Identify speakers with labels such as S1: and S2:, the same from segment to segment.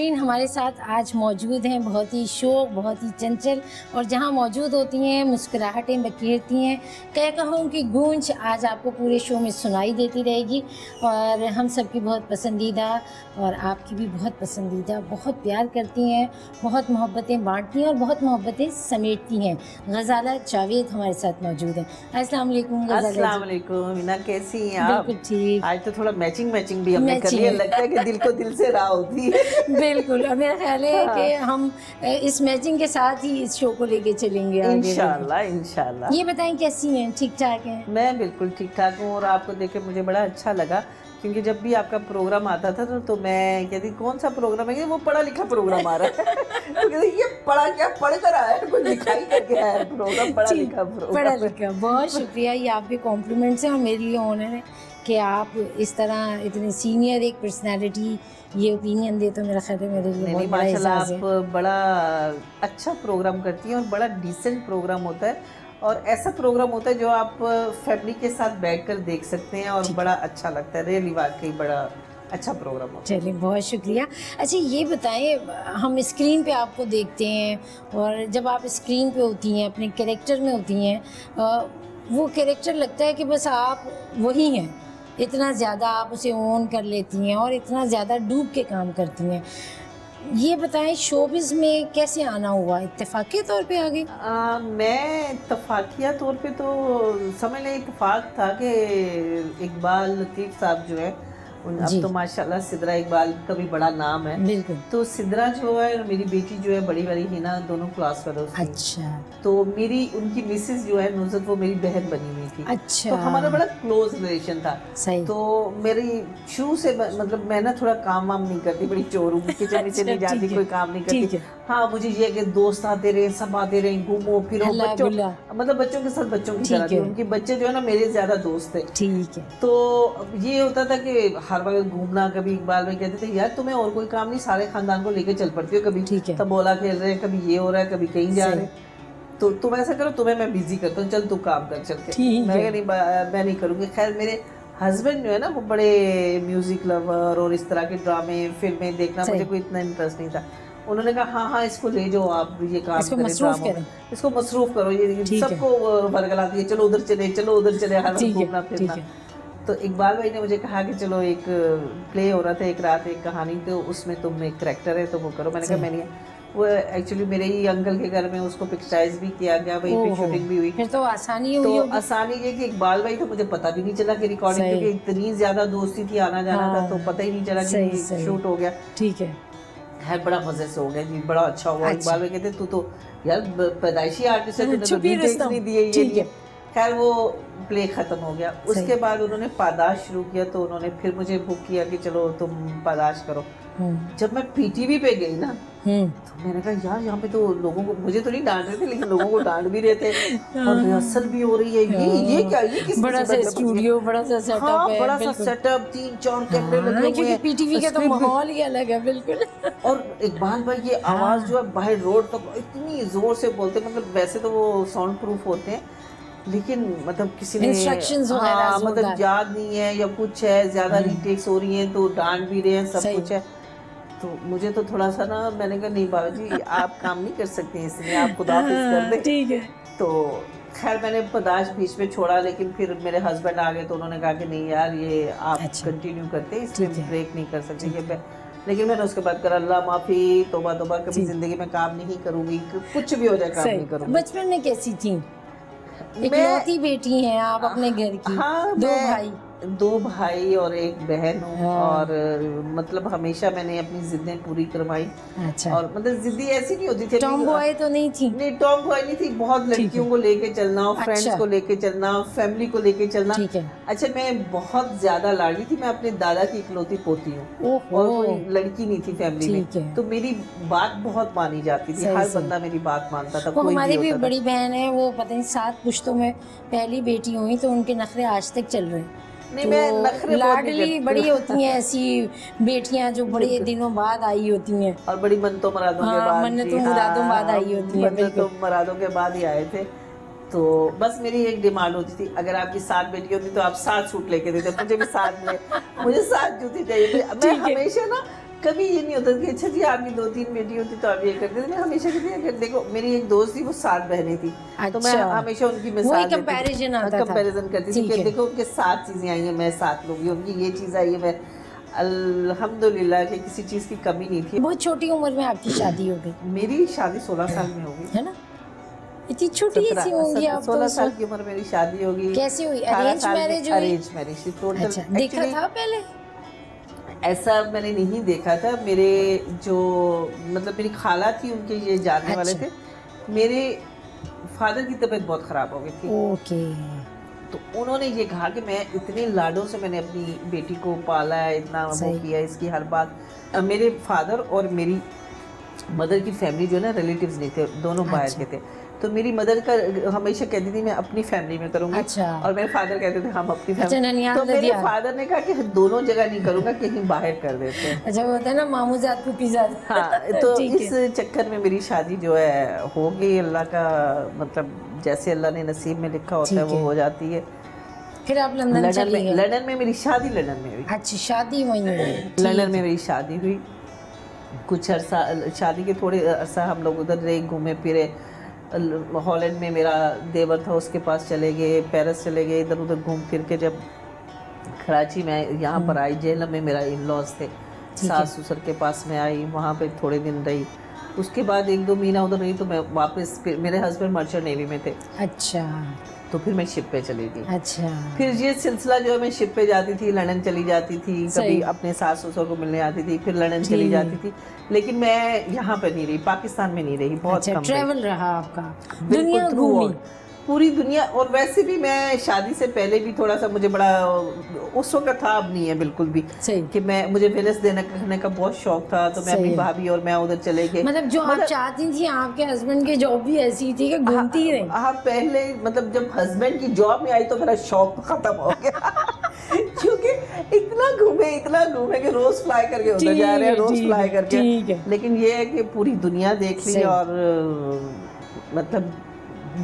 S1: ناظرین ہمارے ساتھ آج موجود ہیں بہت ہی شوق بہت ہی چنچل اور جہاں موجود ہوتی ہیں مسکراہٹیں بکیرتی ہیں۔ کہہ کہوں کی گونج آج آپ کو پورے شو میں سنائی دیتی رہے گی اور ہم سب کی بہت پسندیدہ اور آپ کی بھی بہت پسندیدہ بہت پیار کرتی ہیں بہت محبتیں بانٹتی ہیں اور بہت محبتیں سمیٹتی ہیں۔ غزالہ جاوید ہمارے ساتھ موجود ہیں۔ السلام علیکم غزالہ
S2: السلام علیکم مینا کیسی ہیں آپ؟
S1: بالکل ٹھیک۔
S2: آج تو تھوڑا میچنگ میچنگ بھی ہم نے کر لیا لگتا ہے کہ دل کو دل سے راہ ہوتی ہے۔
S1: بالکل اور میرا خیال ہے کہ ہم اس میچنگ کے ساتھ ہی اس شو کو لے کے چلیں گے
S2: انشاءاللہ انشاءاللہ۔
S1: یہ بتائیں کیسی ہیں؟ ٹھیک ٹھاک ہیں؟
S2: میں بالکل ٹھیک ٹھاک ہوں اور آپ کو دیکھ کے مجھے بڑا اچھا لگا کیونکہ جب بھی آپ کا پروگرام آتا تھا تو میں کہتی کون سا پروگرام ہے؟ وہ پڑھا لکھا پروگرام آ رہا ہے۔ تو کہتی یہ پڑھا کیا پڑھ کر آیا ہے؟ کوئی لکھائی کر کے آیا ہے پروگرام؟ پڑھا لکھا
S1: پڑھا
S2: پروگرام
S1: لکھا۔ بہت شکریہ یہ آپ کے کمپلیمنٹس ہیں اور میرے لیے آنر ہے۔ کہ آپ اس طرح اتنے سینئر ایک پرسنالٹی یہ اوپینین دے تو میرا خیال ہے میرے لیے بہت بڑا ہے۔
S2: آپ بڑا اچھا پروگرام کرتی ہیں اور بڑا ڈیسنٹ پروگرام ہوتا ہے اور ایسا پروگرام ہوتا ہے جو آپ فیملی کے ساتھ بیٹھ کر دیکھ سکتے ہیں اور بڑا اچھا لگتا ہے ریلی واقعی بڑا اچھا پروگرام ہوتا
S1: چلیں بہت شکریہ۔ اچھا یہ بتائیں ہم اسکرین پہ آپ کو دیکھتے ہیں اور جب آپ اسکرین پہ ہوتی ہیں اپنے کریکٹر میں ہوتی ہیں وہ کریکٹر لگتا ہے کہ بس آپ وہی ہیں۔ اتنا زیادہ آپ اسے اون کر لیتی ہیں اور اتنا زیادہ ڈوب کے کام کرتی ہیں۔ یہ بتائیں شوبز میں کیسے آنا ہوا؟ اتفاقی طور پہ آگے۔
S2: میں اتفاقیہ طور پہ تو سمجھ لیں اتفاق تھا کہ اقبال لطیف صاحب جو ہے اب تو ماشاءاللہ صدرہ اقبال کا بھی بڑا نام ہے۔
S1: بالکل۔
S2: تو صدرہ جو ہے میری بیٹی جو ہے بڑی والی ہینا دونوں کلاس
S1: اچھا۔
S2: تو میری ان کی مسز جو ہے نوزت وہ میری بہن بنی ہوئی تھی۔
S1: اچھا۔
S2: تو ہمارا بڑا کلوز ریلیشن تھا۔ تو میری شروع سے مطلب میں نا تھوڑا کام وام نہیں کرتی بڑی چور ہوں کچن وچن نہیں جاتی کوئی کام نہیں کرتی۔ ہاں مجھے یہ کہ دوست آتے رہے سب آتے رہے گھومو پھرو بچوں مطلب بچوں کے ساتھ بچوں کی طرح ان کے بچے جو ہے نا میرے زیادہ دوست تھے
S1: ٹھیک ہے۔
S2: تو یہ ہوتا تھا کہ ہر وقت گھومنا کبھی اقبال میں کہتے تھے یار تمہیں اور کوئی کام نہیں سارے خاندان کو لے کے چل پڑتی ہو کبھی۔ تبولا کھیل رہے ہیں کبھی یہ ہو رہا ہے کبھی کہیں جا رہے ہیں۔ تو تم ایسا کرو تمہیں میں بیزی کرتا ہوں چل تو کام کر چل کے۔ میں نہیں میں نہیں کروں گی۔ خیر میرے ہسبینڈ جو ہے نا وہ بڑے میوزک لور اور اس طرح کے ڈرامے فلمیں دیکھنا مجھے کوئی اتنا انٹرسٹ نہیں تھا۔ انہوں نے کہا ہاں ہاں اس کو لے جاؤ آپ یہ کام کریں ڈراموں اس کو مصروف کرو یہ سب کو برگلاتی ہے چلو ادھر چلے چلو ادھر چلے ہر گھومنا پھرنا۔ تو اقبال بھائی نے مجھے کہا کہ چلو ایک پلے ہو رہا تھا ایک رات ایک کہانی تو اس میں تم ایک کریکٹر ہے تو وہ کرو۔ میں نے کہا میں نہیں وہ ایکچولی میرے ہی انکل کے گھر میں اس کو پکچرائز بھی کیا گیا وہیں پہ شوٹنگ بھی ہوئی۔
S1: پھر تو آسانی
S2: تو آسانی یہ کہ اقبال بھائی تو مجھے پتہ بھی نہیں چلا کہ ریکارڈنگ کیونکہ اتنی زیادہ دوستی تھی آنا جانا تھا تو پتہ ہی نہیں چلا کہ شوٹ ہو گیا۔
S1: ٹھیک ہے۔
S2: ہے بڑا مزے سے ہو گیا جی بڑا اچھا ہوا اقبال بھائی کہتے تو تو یار پیدائشی آرٹسٹ ہے تو نے تو ڈیٹیلز نہیں دیے یہ خیر وہ پلے ختم ہو گیا۔ اس کے بعد انہوں نے پاداش شروع کیا تو انہوں نے پھر مجھے بک کیا کہ چلو تم پاداش کرو۔ جب میں پی ٹی وی پہ گئی نا تو میں نے کہا یار یہاں پہ تو لوگوں کو مجھے تو نہیں ڈانٹ رہے تھے لیکن لوگوں کو ڈانٹ بھی رہے تھے۔ اور ریہرسل بھی ہو رہی ہے۔ یہ یہ کیا یہ کس
S1: بڑا سا اسٹوڈیو بڑا سا سیٹ
S2: ہاں بڑا سا سیٹ اپ تین چار کیمرے لگے ہوئے ہیں۔
S1: پی ٹی وی کا تو ماحول ہی الگ ہے بالکل۔
S2: اور اقبال بھائی یہ آواز جو ہے باہر روڈ تک اتنی زور سے بولتے مطلب ویسے تو وہ ساؤنڈ پروف ہوتے ہیں لیکن مطلب کسی نے مطلب یاد نہیں ہے یا کچھ ہے زیادہ ریٹیکس ہو رہی ہیں تو ڈانٹ بھی رہے ہیں سب کچھ ہے۔ تو مجھے تو تھوڑا سا نا میں نے کہا نہیں بابا جی آپ کام نہیں کر سکتے ہیں اس لیے آپ خدا حافظ کر دیں۔
S1: ٹھیک ہے۔
S2: تو خیر میں نے پداش بیچ میں چھوڑا لیکن پھر میرے ہسبینڈ آ گئے تو انہوں نے کہا کہ نہیں یار یہ آپ کنٹینیو کرتے اس میں بریک نہیں کر سکتے یہ لیکن میں نے اس کے بعد کر اللہ معافی توبہ توبہ کبھی زندگی میں کام نہیں کروں گی کچھ بھی ہو جائے کام نہیں کروں
S1: بچپن میں کیسی تھیں؟ اکلوتی بیٹی ہیں آپ اپنے گھر کی دو بھائی۔
S2: دو بھائی اور ایک بہن ہوں اور مطلب ہمیشہ میں نے اپنی ضدیں پوری کروائی۔ اور مطلب ضدی ایسی نہیں ہوتی تھی۔
S1: ٹام بوائے تو نہیں تھی۔
S2: نہیں ٹام بوائے نہیں تھی۔ بہت لڑکیوں کو لے کے چلنا فرینڈس کو لے کے چلنا فیملی کو لے کے چلنا۔ اچھا میں بہت زیادہ لاڈلی تھی۔ میں اپنے دادا کی اکلوتی پوتی ہوں۔ اور لڑکی نہیں تھی فیملی میں۔ تو میری بات بہت مانی جاتی تھی۔ ہر بندہ میری بات مانتا تھا
S1: ہماری بھی بڑی بہن ہے۔ وہ پتہ نہیں سات پشتوں میں پہلی بیٹی ہوئی تو ان کے نخرے آج تک چل رہے ہیں۔ لاڈلی بڑی ہوتی ہیں ایسی بیٹیاں جو بڑے دنوں بعد آئی ہوتی ہیں۔
S2: اور بڑی منتوں مرادوں کے بعد
S1: منتوں مرادوں بعد آئی ہوتی ہیں
S2: منتوں مرادوں کے بعد ہی آئے تھے۔ تو بس میری ایک ڈیمانڈ ہوتی تھی اگر آپ کی سات بیٹی ہوتی تو آپ سات سوٹ لے کے دیتے مجھے بھی سات میں مجھے سات جوتی چاہیے میں ہمیشہ نا کبھی یہ نہیں ہوتا
S1: کہ اچھا جی آپ کی دو تین بیٹی
S2: ہوتی تو آپ یہ کرتے تھے میں
S1: ہمیشہ کہتی کہ دیکھو میری ایک دوست
S2: تھی
S1: وہ
S2: سات بہنیں تھی تو میں اچھا۔
S1: ہمیشہ ان کی مثال کمپیریزن
S2: کمپیریزن کرتی تھی کہ
S1: دیکھو ان کے سات
S2: چیزیں آئی ہیں میں سات لوں گی ان کی یہ چیز آئی ہے میں الحمد
S1: للہ
S2: کہ کسی چیز کی کمی نہیں تھی۔ بہت چھوٹی عمر
S1: میں
S2: آپ کی شادی ہو گئی۔ میری شادی سولہ سال میں ہو گئی۔ ہے نا؟ اتنی چھوٹی سی
S1: ہوں
S2: گی آپ سولہ سال کی عمر میری شادی ہوگی۔ کیسے ہوئی؟ ارینج میرج ارینج میرج دیکھا تھا پہلے؟ ایسا میں
S1: نے
S2: نہیں دیکھا تھا۔ میرے جو مطلب میری خالہ تھی ان کے یہ جاننے والے
S1: اچھا۔
S2: تھے۔ میرے فادر کی طبیعت بہت خراب
S1: ہو
S2: گئی
S1: تھی۔
S2: اوکے۔ تو
S1: انہوں
S2: نے یہ کہا کہ میں اتنے لاڈوں سے میں نے اپنی بیٹی کو
S1: پالا ہے اتنا وہ کیا اس کی ہر بات۔
S2: میرے فادر
S1: اور
S2: میری
S1: مدر
S2: کی فیملی جو ہے نا ریلیٹیوز نہیں تھے دونوں باہر کے اچھا۔ تھے۔ تو میری مدر کا ہمیشہ کہتی
S1: تھی
S2: میں
S1: اپنی
S2: فیملی میں کروں
S1: گا اچھا۔ اور
S2: میرے
S1: فادر
S2: کہتے
S1: تھے
S2: ہم اپنی اچھا، فیملی تو میرے فادر
S1: نے کہا کہ دونوں
S2: جگہ نہیں کروں گا کہیں باہر کر دیتے ہیں۔ اچھا وہ ہوتا ہے نا مامو جات کو پیزا۔ ہاں تو اس چکر میں میری شادی جو ہے ہو گئی۔ اللہ کا مطلب جیسے اللہ نے نصیب میں لکھا ہوتا ہے وہ ہو جاتی ہے۔ پھر آپ لندن چلی گئے۔ لندن میں میری شادی لندن میں ہوئی۔ اچھا شادی ہوئی۔ لندن میں میری شادی ہوئی۔ کچھ عرصہ شادی کے تھوڑے عرصہ ہم لوگ ادھر رہے گھومے
S1: پھرے۔
S2: ہالینڈ میں میرا دیور تھا اس کے
S1: پاس
S2: چلے گئے پیرس چلے گئے ادھر ادھر گھوم پھر کے جب کراچی میں یہاں
S1: پر
S2: آئی جیلم میں میرا ان لوز تھے ساس سسر کے پاس میں آئی وہاں پہ تھوڑے دن رہی۔ اس کے بعد ایک دو مہینہ
S1: ادھر
S2: رہی تو
S1: میں واپس پھر
S2: میرے
S1: ہسبینڈ
S2: مرچنٹ
S1: نیوی
S2: میں تھے۔ اچھا۔ تو پھر میں شپ پہ چلی گئی۔ اچھا۔ پھر یہ سلسلہ جو ہے میں شپ پہ جاتی تھی لندن
S1: چلی
S2: جاتی تھی کبھی اپنے ساس سسر کو ملنے آتی تھی پھر لندن چلی
S1: جاتی
S2: تھی۔ لیکن میں یہاں پہ نہیں
S1: رہی پاکستان میں نہیں رہی بہت اچھا، ٹریول رہا آپ کا۔ دنیا گھومی۔ پوری دنیا اور
S2: ویسے بھی میں شادی سے پہلے بھی تھوڑا سا مجھے بڑا اس وقت تھا اب نہیں ہے بالکل بھی کہ میں مجھے ویلس دینا کرنے کا بہت شوق
S1: تھا تو
S2: میں
S1: اپنی
S2: بھابھی
S1: اور
S2: میں
S1: ادھر چلے
S2: گئے۔ مطلب جو آپ چاہتی تھی آپ کے
S1: ہسبینڈ
S2: کی جاب بھی ایسی تھی کہ گھومتی
S1: رہے آپ
S2: پہلے مطلب جب ہسبینڈ کی جاب میں آئی
S1: تو میرا
S2: شوق ختم ہو
S1: گیا۔
S2: کیونکہ اتنا
S1: گھومے
S2: اتنا گھومے کہ روز فلائی کر کے ادھر جا رہے ہیں روز فلائی کر کے لیکن یہ ہے کہ پوری دنیا دیکھ
S1: لی
S2: اور مطلب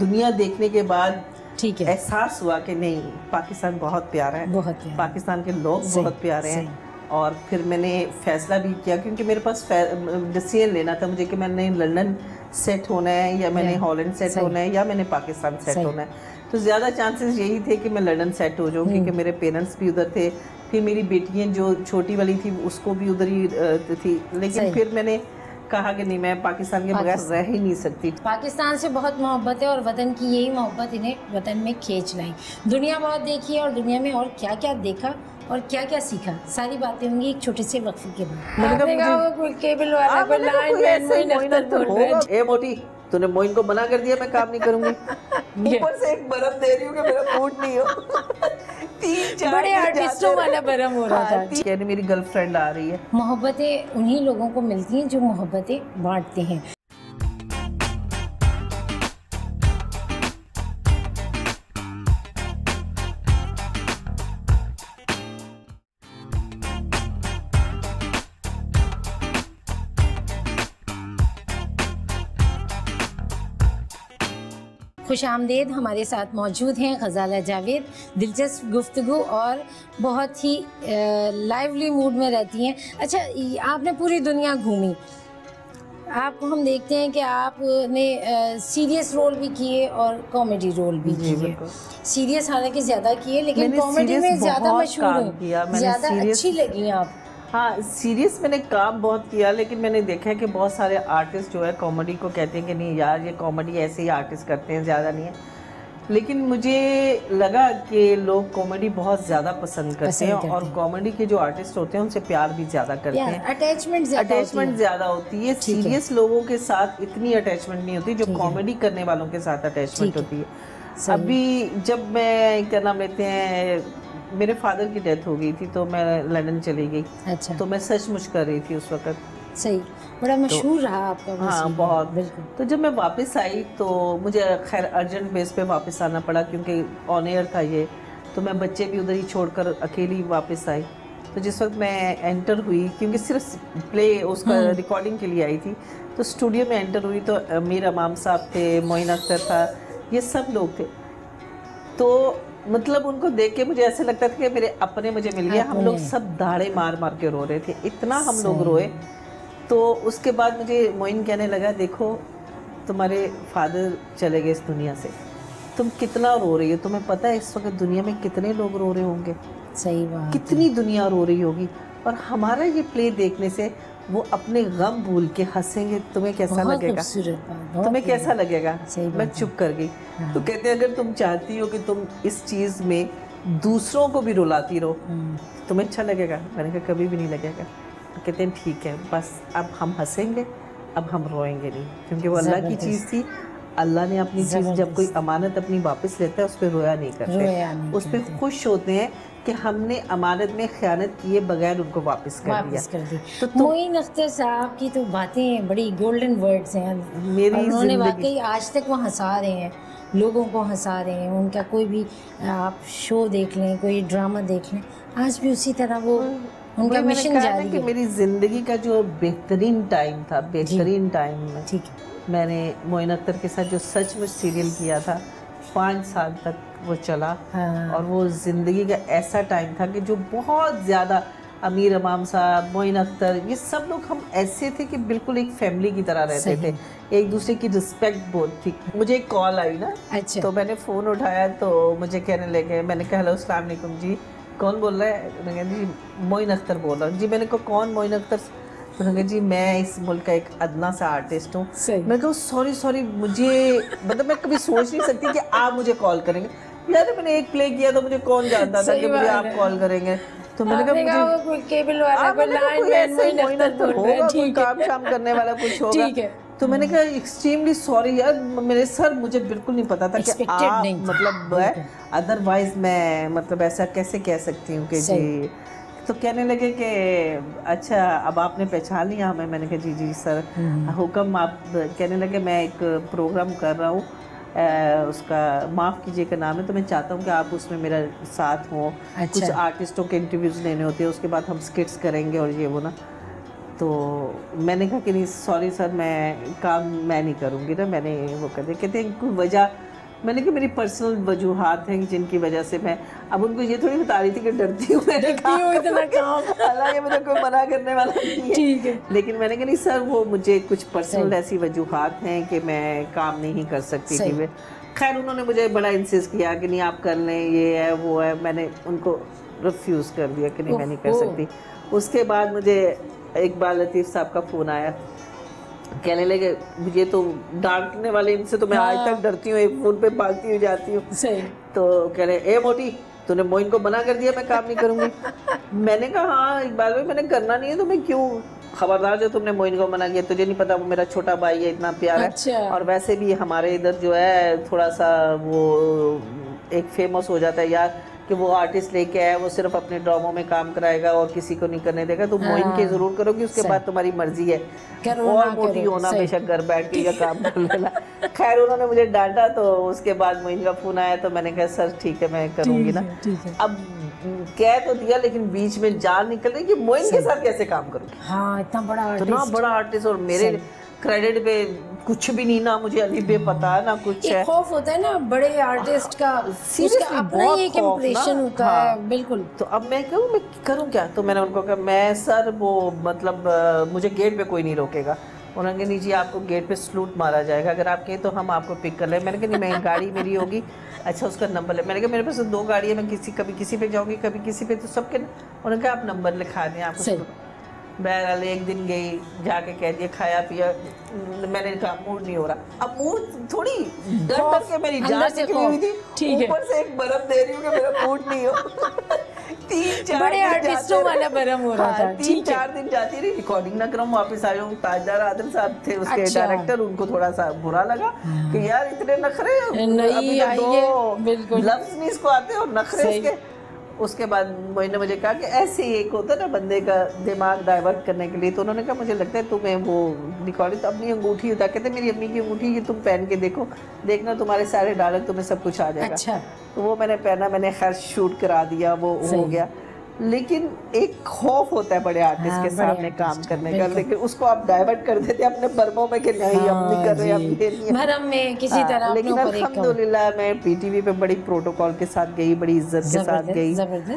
S1: دنیا
S2: دیکھنے کے بعد احساس ہوا کہ
S1: نہیں
S2: پاکستان بہت پیارا ہے۔ پاکستان کے لوگ بہت پیارے ہیں۔ اور پھر میں نے فیصلہ بھی کیا کیونکہ میرے پاس ڈسیزن لینا تھا مجھے کہ میں نے لندن سیٹ ہونا ہے یا میں
S1: نے
S2: ہالینڈ سیٹ ہونا ہے یا میں نے پاکستان سیٹ
S1: ہونا
S2: ہے۔ تو زیادہ چانسز
S1: یہی تھے کہ میں لندن سیٹ ہو جاؤں کیونکہ میرے پیرنٹس بھی ادھر تھے۔ پھر میری بیٹیاں جو چھوٹی والی تھی اس کو بھی ادھر ہی تھی۔ لیکن پھر میں نے کہا کہ نہیں میں پاکستان کے بغیر رہ
S2: ہی نہیں
S1: سکتی۔ پاکستان
S2: سے
S1: بہت محبت ہے اور
S2: وطن
S1: کی
S2: یہی محبت
S1: انہیں
S2: وطن
S1: میں
S2: کھینچ
S1: لائی
S2: دنیا
S1: بہت
S2: دیکھی
S1: ہے اور دنیا
S2: میں اور کیا کیا دیکھا اور کیا کیا سیکھا۔ ساری باتیں ہوں گی ایک چھوٹے سے وقفے کے بعد۔ اے موٹی تو نے موئن کو منع کر
S1: دیا
S2: میں
S1: کام
S2: نہیں
S1: کروں
S2: گی۔
S1: اوپر سے ایک
S2: برف
S1: دے
S2: رہی ہوں کہ میرا پوٹ نہیں ہو۔
S1: بڑے آرٹسٹوں والا برم ہو رہا تھا۔ یعنی میری گرل فرینڈ آ رہی ہے۔ محبتیں انہی لوگوں کو ملتی ہیں جو محبتیں بانٹتے ہیں۔ خوش آمدید ہمارے ساتھ موجود ہیں غزالہ جاوید دلچسپ گفتگو اور بہت ہی لائیولی موڈ میں رہتی ہیں۔ اچھا آپ نے پوری دنیا گھومی۔
S2: آپ
S1: کو
S2: ہم
S1: دیکھتے ہیں کہ آپ نے
S2: سیریس
S1: رول
S2: بھی
S1: کیے اور
S2: کامیڈی
S1: رول
S2: بھی
S1: کیے۔
S2: سیریس حالانکہ
S1: زیادہ
S2: کیے
S1: لیکن کامیڈی میں
S2: زیادہ مشہور ہوں۔ زیادہ اچھی لگی آپ۔ ہاں سیریس میں نے کام بہت کیا لیکن میں نے دیکھا ہے کہ بہت سارے آرٹسٹ جو ہے کامیڈی کو کہتے ہیں کہ نہیں یار یہ کامیڈی ایسے ہی آرٹسٹ کرتے ہیں زیادہ نہیں ہے۔ لیکن
S1: مجھے
S2: لگا
S1: کہ
S2: لوگ
S1: کامیڈی
S2: بہت زیادہ پسند کرتے ہیں اور کامیڈی کے جو آرٹسٹ ہوتے
S1: ہیں
S2: ان
S1: سے پیار بھی
S2: زیادہ
S1: کرتے
S2: ہیں۔ اٹیچمنٹ اٹیچمنٹ
S1: زیادہ
S2: ہوتی ہے۔ سیریس لوگوں کے ساتھ اتنی اٹیچمنٹ نہیں
S1: ہوتی جو
S2: کامیڈی کرنے والوں کے ساتھ اٹیچمنٹ
S1: ہوتی ہے۔
S2: ابھی جب
S1: میں
S2: کیا نام لیتے ہیں میرے فادر کی ڈیتھ ہو گئی تھی تو میں لندن چلی گئی۔ اچھا۔ تو میں
S1: سچ
S2: مچ کر رہی تھی اس وقت۔ صحیح۔ بڑا
S1: مشہور رہا آپ کا ہاں بہت۔
S2: بالکل۔
S1: تو
S2: جب
S1: میں
S2: واپس آئی تو مجھے خیر ارجنٹ بیس پہ واپس آنا پڑا کیونکہ آن ایئر تھا یہ۔ تو میں بچے بھی ادھر ہی چھوڑ کر اکیلی واپس آئی۔ تو جس وقت میں انٹر ہوئی کیونکہ صرف پلے اس کا ہاں۔ ریکارڈنگ کے لیے آئی تھی۔ تو اسٹوڈیو میں انٹر ہوئی تو میر امام صاحب تھے معین اختر تھا یہ سب لوگ تھے۔ تو مطلب ان کو دیکھ کے مجھے ایسے لگتا تھا کہ میرے اپنے مجھے مل گیا ہم لوگ ہاں، سب دھاڑے مار مار کے رو رہے تھے اتنا ہم لوگ روئے۔ تو اس کے بعد مجھے معین کہنے لگا دیکھو تمہارے فادر چلے گئے اس دنیا سے۔ تم کتنا رو رہی ہو؟ تمہیں پتہ ہے اس وقت دنیا میں کتنے لوگ رو رہے ہوں گے؟
S1: صحیح بات
S2: کتنی دنیا رو رہی ہوگی؟ اور ہمارا یہ پلے دیکھنے سے وہ اپنے غم بھول کے ہنسیں گے۔ تمہیں کیسا لگے گا؟ تمہیں کیسا لگے گا؟ میں چپ کر گئی۔
S1: ہاں۔
S2: تو کہتے ہیں اگر تم چاہتی ہو کہ تم اس چیز میں دوسروں کو بھی رلاتی رہو تمہیں اچھا لگے گا؟ میں نے کہا کبھی بھی نہیں لگے گا۔ کہتے ہیں ٹھیک ہے بس اب ہم ہنسیں گے اب ہم روئیں گے نہیں۔ کیونکہ وہ اللہ کی چیز تھی۔ اللہ نے اپنی چیز جب کوئی امانت اپنی واپس لیتا ہے اس پہ رویا نہیں کرتے۔ اس پہ خوش ہوتے ہیں کہ ہم نے امانت میں خیانت کیے بغیر ان کو واپس کر دیا۔
S1: کر دی۔ معین اختر صاحب کی تو باتیں بڑی گولڈن ورڈز ہیں۔ میری انہوں نے واقعی آج تک وہ ہنسا رہے ہیں۔ لوگوں کو ہنسا رہے ہیں۔ ان کا کوئی بھی آپ شو دیکھ لیں کوئی ڈرامہ دیکھ لیں۔ آج بھی اسی طرح وہ ان کا مشن جاری
S2: کہ میری زندگی کا جو بہترین ٹائم تھا بہترین ٹائم میں
S1: ٹھیک
S2: میں نے معین اختر کے ساتھ جو سچ مچ سیریل کیا تھا پانچ سال تک وہ چلا۔ اور وہ زندگی کا ایسا ٹائم تھا کہ جو بہت زیادہ امیر امام صاحب معین اختر یہ سب لوگ ہم ایسے تھے کہ بالکل ایک فیملی کی طرح رہتے تھے۔ ایک دوسرے کی رسپیکٹ بہت تھی۔ مجھے ایک کال آئی نا۔ تو میں نے فون اٹھایا تو مجھے کہنے لگے میں نے کہا ہلو السلام علیکم۔ جی کون بول رہا ہے؟ میں نے کہا جی معین اختر بول رہا ہوں۔ جی میں نے کہا کون معین اختر؟ نے کہا جی میں اس ملک کا ایک ادنا سا آرٹسٹ ہوں۔ میں کہا سوری سوری مجھے مطلب میں کبھی سوچ نہیں سکتی کہ آپ مجھے کال کریں گے۔ یار میں نے ایک پلے کیا تو مجھے کون جانتا تھا کہ مجھے آپ کال کریں گے۔ تو میں نے کہا مجھے کام شام کرنے والا کچھ ہوگا۔ تو میں نے کہا ایکسٹریملی سوری یار میرے سر مجھے بالکل نہیں پتا تھا کہ آپ مطلب ادر وائز میں مطلب ایسا کیسے کہہ سکتی ہوں کہ جی؟ تو کہنے لگے کہ اچھا اب آپ نے پہچان لیا ہمیں۔ میں نے کہا جی جی سر حکم آپ کہنے لگے میں ایک پروگرام کر رہا ہوں۔ اس کا معاف کیجیے کا نام ہے تو میں چاہتا ہوں کہ آپ اس میں میرا ساتھ ہوں۔ کچھ آرٹسٹوں کے انٹرویوز لینے ہوتے ہیں اس کے بعد ہم سکٹس کریں گے اور یہ وہ نا۔ تو میں نے کہا کہ نہیں سوری سر میں کام میں نہیں کروں گی نا میں نے وہ کر دیا۔ کہتے ہیں کوئی وجہ میں نے کہا میری پرسنل وجوہات ہیں جن کی وجہ سے میں اب ان کو یہ تھوڑی بتا رہی تھی کہ ڈرتی ہوں میں حالانکہ مجھے کوئی منع کرنے والا نہیں ہے۔ لیکن میں نے کہا نہیں سر وہ مجھے کچھ پرسنل ایسی وجوہات ہیں کہ میں کام نہیں کر سکتی تھی۔ خیر انہوں نے مجھے بڑا انسسٹ کیا کہ نہیں آپ کر لیں یہ ہے وہ ہے۔ میں نے ان کو ریفیوز کر دیا کہ نہیں میں نہیں کر سکتی۔ اس کے بعد مجھے اقبال لطیف صاحب کا فون آیا۔ کہنے لگے یہ تو ڈانٹنے والے ان سے تو میں آج تک ڈرتی ہوں ایک فون پہ بھاگتی ہوں جاتی ہوں۔ تو کہہ رہے اے موٹی تو نے موین کو منع کر دیا میں کام نہیں کروں گی۔ میں نے کہا ہاں اقبال بھائی میں نے کرنا نہیں ہے تو میں کیوں؟ خبردار جو تم نے موین کو منع کیا تجھے نہیں پتا وہ میرا چھوٹا بھائی ہے اتنا پیار ہے۔ اور ویسے بھی ہمارے ادھر جو ہے تھوڑا سا وہ ایک فیمس ہو جاتا ہے یار۔ کہ وہ آرٹسٹ لے کے آئے وہ صرف اپنے ڈراموں میں کام کرائے گا اور کسی کو نہیں کرنے دے گا تو موئن کے ضرور کرو گی اس کے بعد تمہاری مرضی ہے۔ اور موٹی ہونا بے شک گھر بیٹھ کے یا کام کر لینا۔ خیر انہوں نے مجھے ڈانٹا تو اس کے بعد موئن کا فون آیا تو میں نے کہا سر ٹھیک ہے میں کروں گی نا۔ اب کہہ تو دیا لیکن بیچ میں جان نکل رہی کہ موئن کے ساتھ کیسے کام کروں گی۔
S1: ہاں اتنا بڑا
S2: اتنا بڑا آرٹسٹ اور میرے کریڈٹ پہ کچھ بھی نہیں نہ مجھے علی بے پتا ہے نہ کچھ ہے۔
S1: خوف ہوتا ہے نا بڑے آرٹسٹ کا اس کا اپنا ہی ایک امپریشن ہوتا ہے بالکل۔
S2: تو اب میں کہوں میں کروں کیا؟ تو میں نے ان کو کہا میں سر وہ مطلب مجھے گیٹ پہ کوئی نہیں روکے گا۔ انہوں نے کہا نہیں جی آپ کو گیٹ پہ سلوٹ مارا جائے گا۔ اگر آپ کہیں تو ہم آپ کو پک کر لیں۔ میں نے کہا نہیں میں گاڑی میری ہوگی۔ اچھا اس کا نمبر لے۔ میں نے کہا میرے پاس دو گاڑی ہے میں کسی کبھی کسی پہ جاؤں گی کبھی کسی پہ تو سب کے انہوں نے کہا آپ نمبر لکھا دیں آپ کو بہرحال ایک دن گئی جا کے کہہ دیا کھایا پیا۔ میں نے کہا موڈ نہیں ہو رہا۔ اب موڈ تھوڑی ڈر ڈر کے میری جان نکلی ہوئی تھی۔ اوپر سے ایک برم دے رہی ہوں کہ میرا موڈ نہیں ہو۔ تین چار
S1: بڑے آرٹسٹوں والا برم ہو رہا تھا۔
S2: تین چار دن جاتی رہی۔ ریکارڈنگ نہ کروں واپس آئی ہوں۔ تاجدار عادل صاحب تھے اس کے ڈائریکٹر ان کو تھوڑا سا برا لگا کہ یار اتنے نخرے۔ ابھی دو لفظ نہیں اس کو آتے اور نخرے اس کے۔ اس کے بعد موئی نے مجھے کہا کہ ایسے ہی ایک ہوتا نا بندے کا دماغ ڈائیورٹ کرنے کے لیے تو انہوں نے کہا مجھے لگتا ہے تمہیں وہ ریکارڈنگ تو اپنی انگوٹھی ہوتا کہتے میری امی کی انگوٹھی یہ تم پہن کے دیکھو دیکھنا تمہارے سارے ڈالر تمہیں سب کچھ آ جائے گا۔ تو وہ میں نے پہنا میں نے خیر شوٹ کرا دیا وہ ہو گیا۔ لیکن ایک خوف ہوتا ہے بڑے آرٹسٹ
S1: ہاں،
S2: کے سامنے کام
S1: کا،
S2: کرنے کا۔ لیکن اس کو آپ ڈائیورٹ کر دیتے ہیں اپنے برموں میں کہ نہیں ہم نہیں کر رہے ہم یہ نہیں ہے۔
S1: محرم میں کسی
S2: ہاں،
S1: طرح
S2: لیکن الحمدللہ میں پی ٹی وی پہ بڑی پروٹوکول کے ساتھ گئی بڑی عزت کے ساتھ گئی۔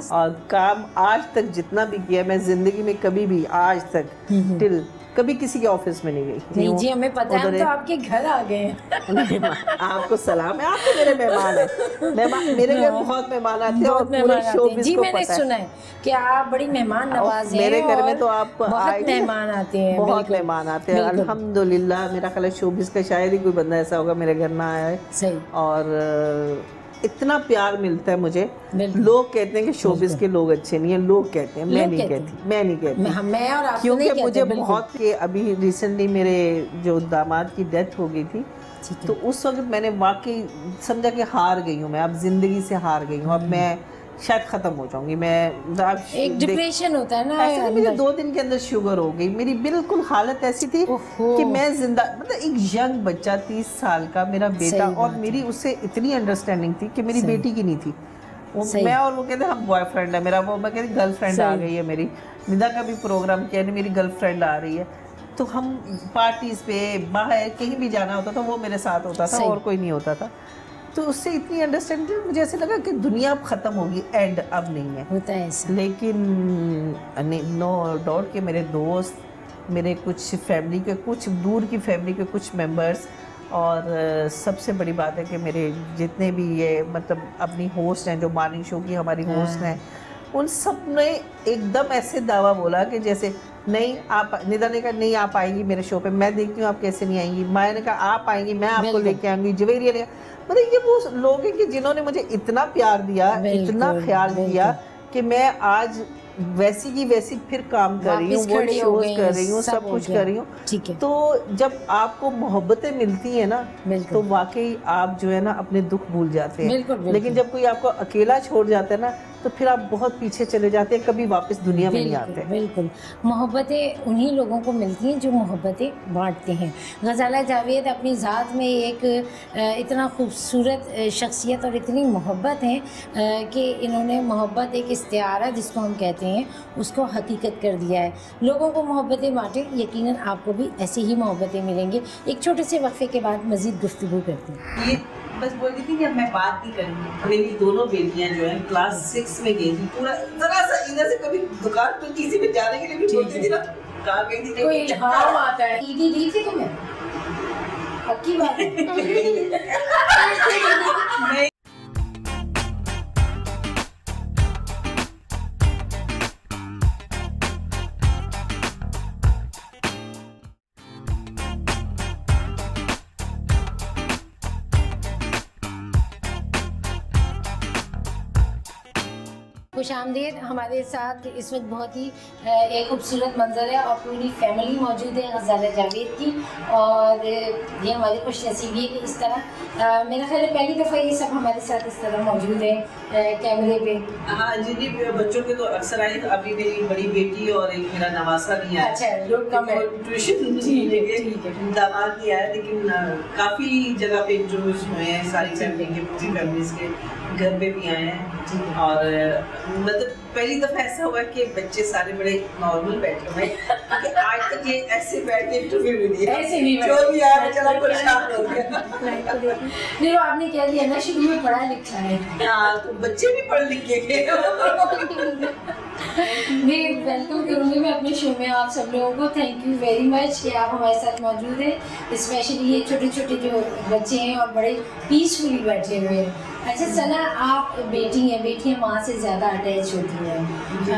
S2: اور کام آج تک جتنا بھی کیا میں زندگی میں کبھی بھی آج تک ٹل کبھی کسی کے آفس میں نہیں گئی۔
S1: نہیں جی ہمیں پتہ ہے تو آپ کے گھر آ گئے
S2: آپ کو سلام ہے آپ تو میرے مہمان ہیں۔ میرے گھر بہت مہمان آتے ہیں اور پورے شو بز
S1: جی
S2: کو
S1: میں نے
S2: پتہ ہے۔
S1: سنا ہے کہ آپ بڑی مہمان نواز ہیں
S2: میرے گھر میں تو آپ
S1: بہت۔ مہمان آتے ہیں
S2: بہت۔ مہمان آتے ہیں۔ الحمدللہ میرا خیال ہے شوبز کا شاید ہی کوئی بندہ ایسا ہوگا میرے گھر نہ آیا ہے۔ اور اتنا پیار ملتا ہے مجھے۔ لوگ کہتے ہیں کہ شوبز کے لوگ اچھے نہیں ہیں۔ لوگ کہتے ہیں میں نہیں کہتی میں نہیں کہتی۔ کیونکہ مجھے بہت کہ ابھی ریسنٹلی میرے جو داماد کی ڈیتھ ہو گئی تھی تو اس وقت میں نے واقعی سمجھا کہ ہار گئی ہوں میں اب زندگی سے ہار گئی ہوں۔ اب میں شاید ختم ہو جاؤں گی میں
S1: ایک ڈپریشن ہوتا ہے نا
S2: ایسے مجھے دو دن کے اندر شوگر ہو گئی میری بالکل حالت ایسی تھی۔ کہ میں زندہ مطلب ایک ینگ بچہ تیس سال کا میرا بیٹا اور۔ میری اس سے اتنی انڈرسٹینڈنگ تھی کہ میری۔ بیٹی کی نہیں تھی۔ میں اور وہ کہتے ہیں ہم بوائے فرینڈ ہے میرا وہ میں کہتی گرل فرینڈ آ۔ گئی ہے میری ندا کا بھی پروگرام کیا نہیں میری گرل فرینڈ آ رہی ہے تو ہم پارٹیز پہ باہر کہیں بھی جانا ہوتا تھا وہ میرے ساتھ ہوتا تھا۔ اور کوئی نہیں ہوتا تھا تو اس سے اتنی انڈرسٹینڈنگ مجھے ایسے لگا کہ دنیا اب ختم ہوگی اینڈ اب نہیں ہے۔
S1: ہوتا ہے ایسا۔
S2: لیکن نو ڈاؤٹ کہ میرے دوست میرے کچھ فیملی کے کچھ دور کی فیملی کے کچھ ممبرس اور سب سے بڑی بات ہے کہ میرے جتنے بھی یہ مطلب اپنی ہوسٹ ہیں جو مارننگ شو کی ہماری ہوسٹ ہیں ان سب نے ایک دم ایسے دعویٰ بولا کہ جیسے نہیں آپ ندا نے کہا نہیں آپ آئیں گی میرے شو پہ۔ میں دیکھتی ہوں آپ کیسے نہیں آئیں گی۔ مایا نے کہا آپ آئیں گی میں آپ کو لے کے آؤں گی۔ جویریہ نے مطلب یہ وہ لوگ ہیں کہ جنہوں نے مجھے اتنا پیار دیا اتنا خیال کیا کہ میں آج ویسی کی ویسی پھر کام کر رہی ہوں وہ شوز کر رہی ہوں
S1: سب
S2: کچھ۔ کر رہی ہوں تو جب آپ کو محبتیں ملتی ہیں نا۔ تو واقعی آپ جو ہے نا اپنے دکھ بھول جاتے ہیں۔ لیکن جب کوئی آپ کو اکیلا چھوڑ جاتا ہے نا تو پھر آپ بہت پیچھے چلے جاتے ہیں کبھی واپس دنیا میں نہیں آتے۔
S1: بالکل۔ محبتیں انہی لوگوں کو ملتی ہیں جو محبتیں بانٹتے ہیں۔ غزالہ جاوید اپنی ذات میں ایک اتنا خوبصورت شخصیت اور اتنی محبت ہیں کہ انہوں نے محبت ایک استعارہ جس کو ہم کہتے ہیں اس کو حقیقت کر دیا ہے۔ لوگوں کو محبتیں بانٹیں یقیناً آپ کو بھی ایسی ہی محبتیں ملیں گی۔ ایک چھوٹے سے وقفے کے بعد مزید گفتگو کرتے ہیں۔
S3: بس بول رہی تھی کہ اب میں بات نہیں کروں گی۔ میری دونوں بیٹیاں جو ہیں کلاس سکس میں گئی تھی۔ پورا ذرا سا ادھر سے کبھی دکان پہ کسی پہ جانے کے لیے بھی بولتی تھی نا۔ کہاں گئی تھی؟
S1: کوئی الہام آتا ہے۔ عیدی دی تھی تمہیں؟ پکی بات خوش آمدید ہمارے ساتھ اس وقت بہت ہی ایک خوبصورت منظر ہے اور پوری فیملی موجود ہے غزالہ جاوید کی اور یہ ہماری خوش نصیبی ہے کہ اس طرح میرا خیال ہے پہلی دفعہ یہ سب ہمارے ساتھ اس طرح موجود ہے کیمرے پہ۔
S3: ہاں جی جی بچوں کے تو اکثر آئے ابھی میری بڑی بیٹی اور ایک میرا نواسا نہیں آیا
S1: اچھا لوگ کم ہے۔
S3: ٹیوشن
S1: ہے ہے۔
S3: داماد نہیں آیا لیکن کافی جگہ پہ انٹرویوز ہوئے ہیں ساری فیملی کے پوری فیملیز کے گھر پہ بھی آئے ہیں۔ اور مطلب پہلی دفعہ ایسا ہوا کہ بچے سارے بڑے نارمل بیٹھے ہوئے کہ آج تک یہ ایسے بیٹھ کے انٹرویو بھی دیا
S1: ایسے نہیں
S3: جو بھی آیا چلا پریشان ہو گیا۔
S1: نہیں آپ نے کہہ دیا نا شروع میں پڑھا لکھا ہے۔
S3: ہاں تو بچے بھی پڑھ لکھ کے گئے۔
S1: میں ویلکم کروں گی میں اپنے شو میں آپ سب لوگوں کو۔ تھینک یو ویری مچ کہ آپ ہمارے ساتھ موجود ہیں۔ اسپیشلی یہ چھوٹے چھوٹے جو بچے ہیں اور بڑے پیسفلی بیٹھے ہوئے ہیں۔ اچھا سنا آپ بیٹی ہیں بیٹیاں ماں سے زیادہ اٹیچ ہوتی ہیں۔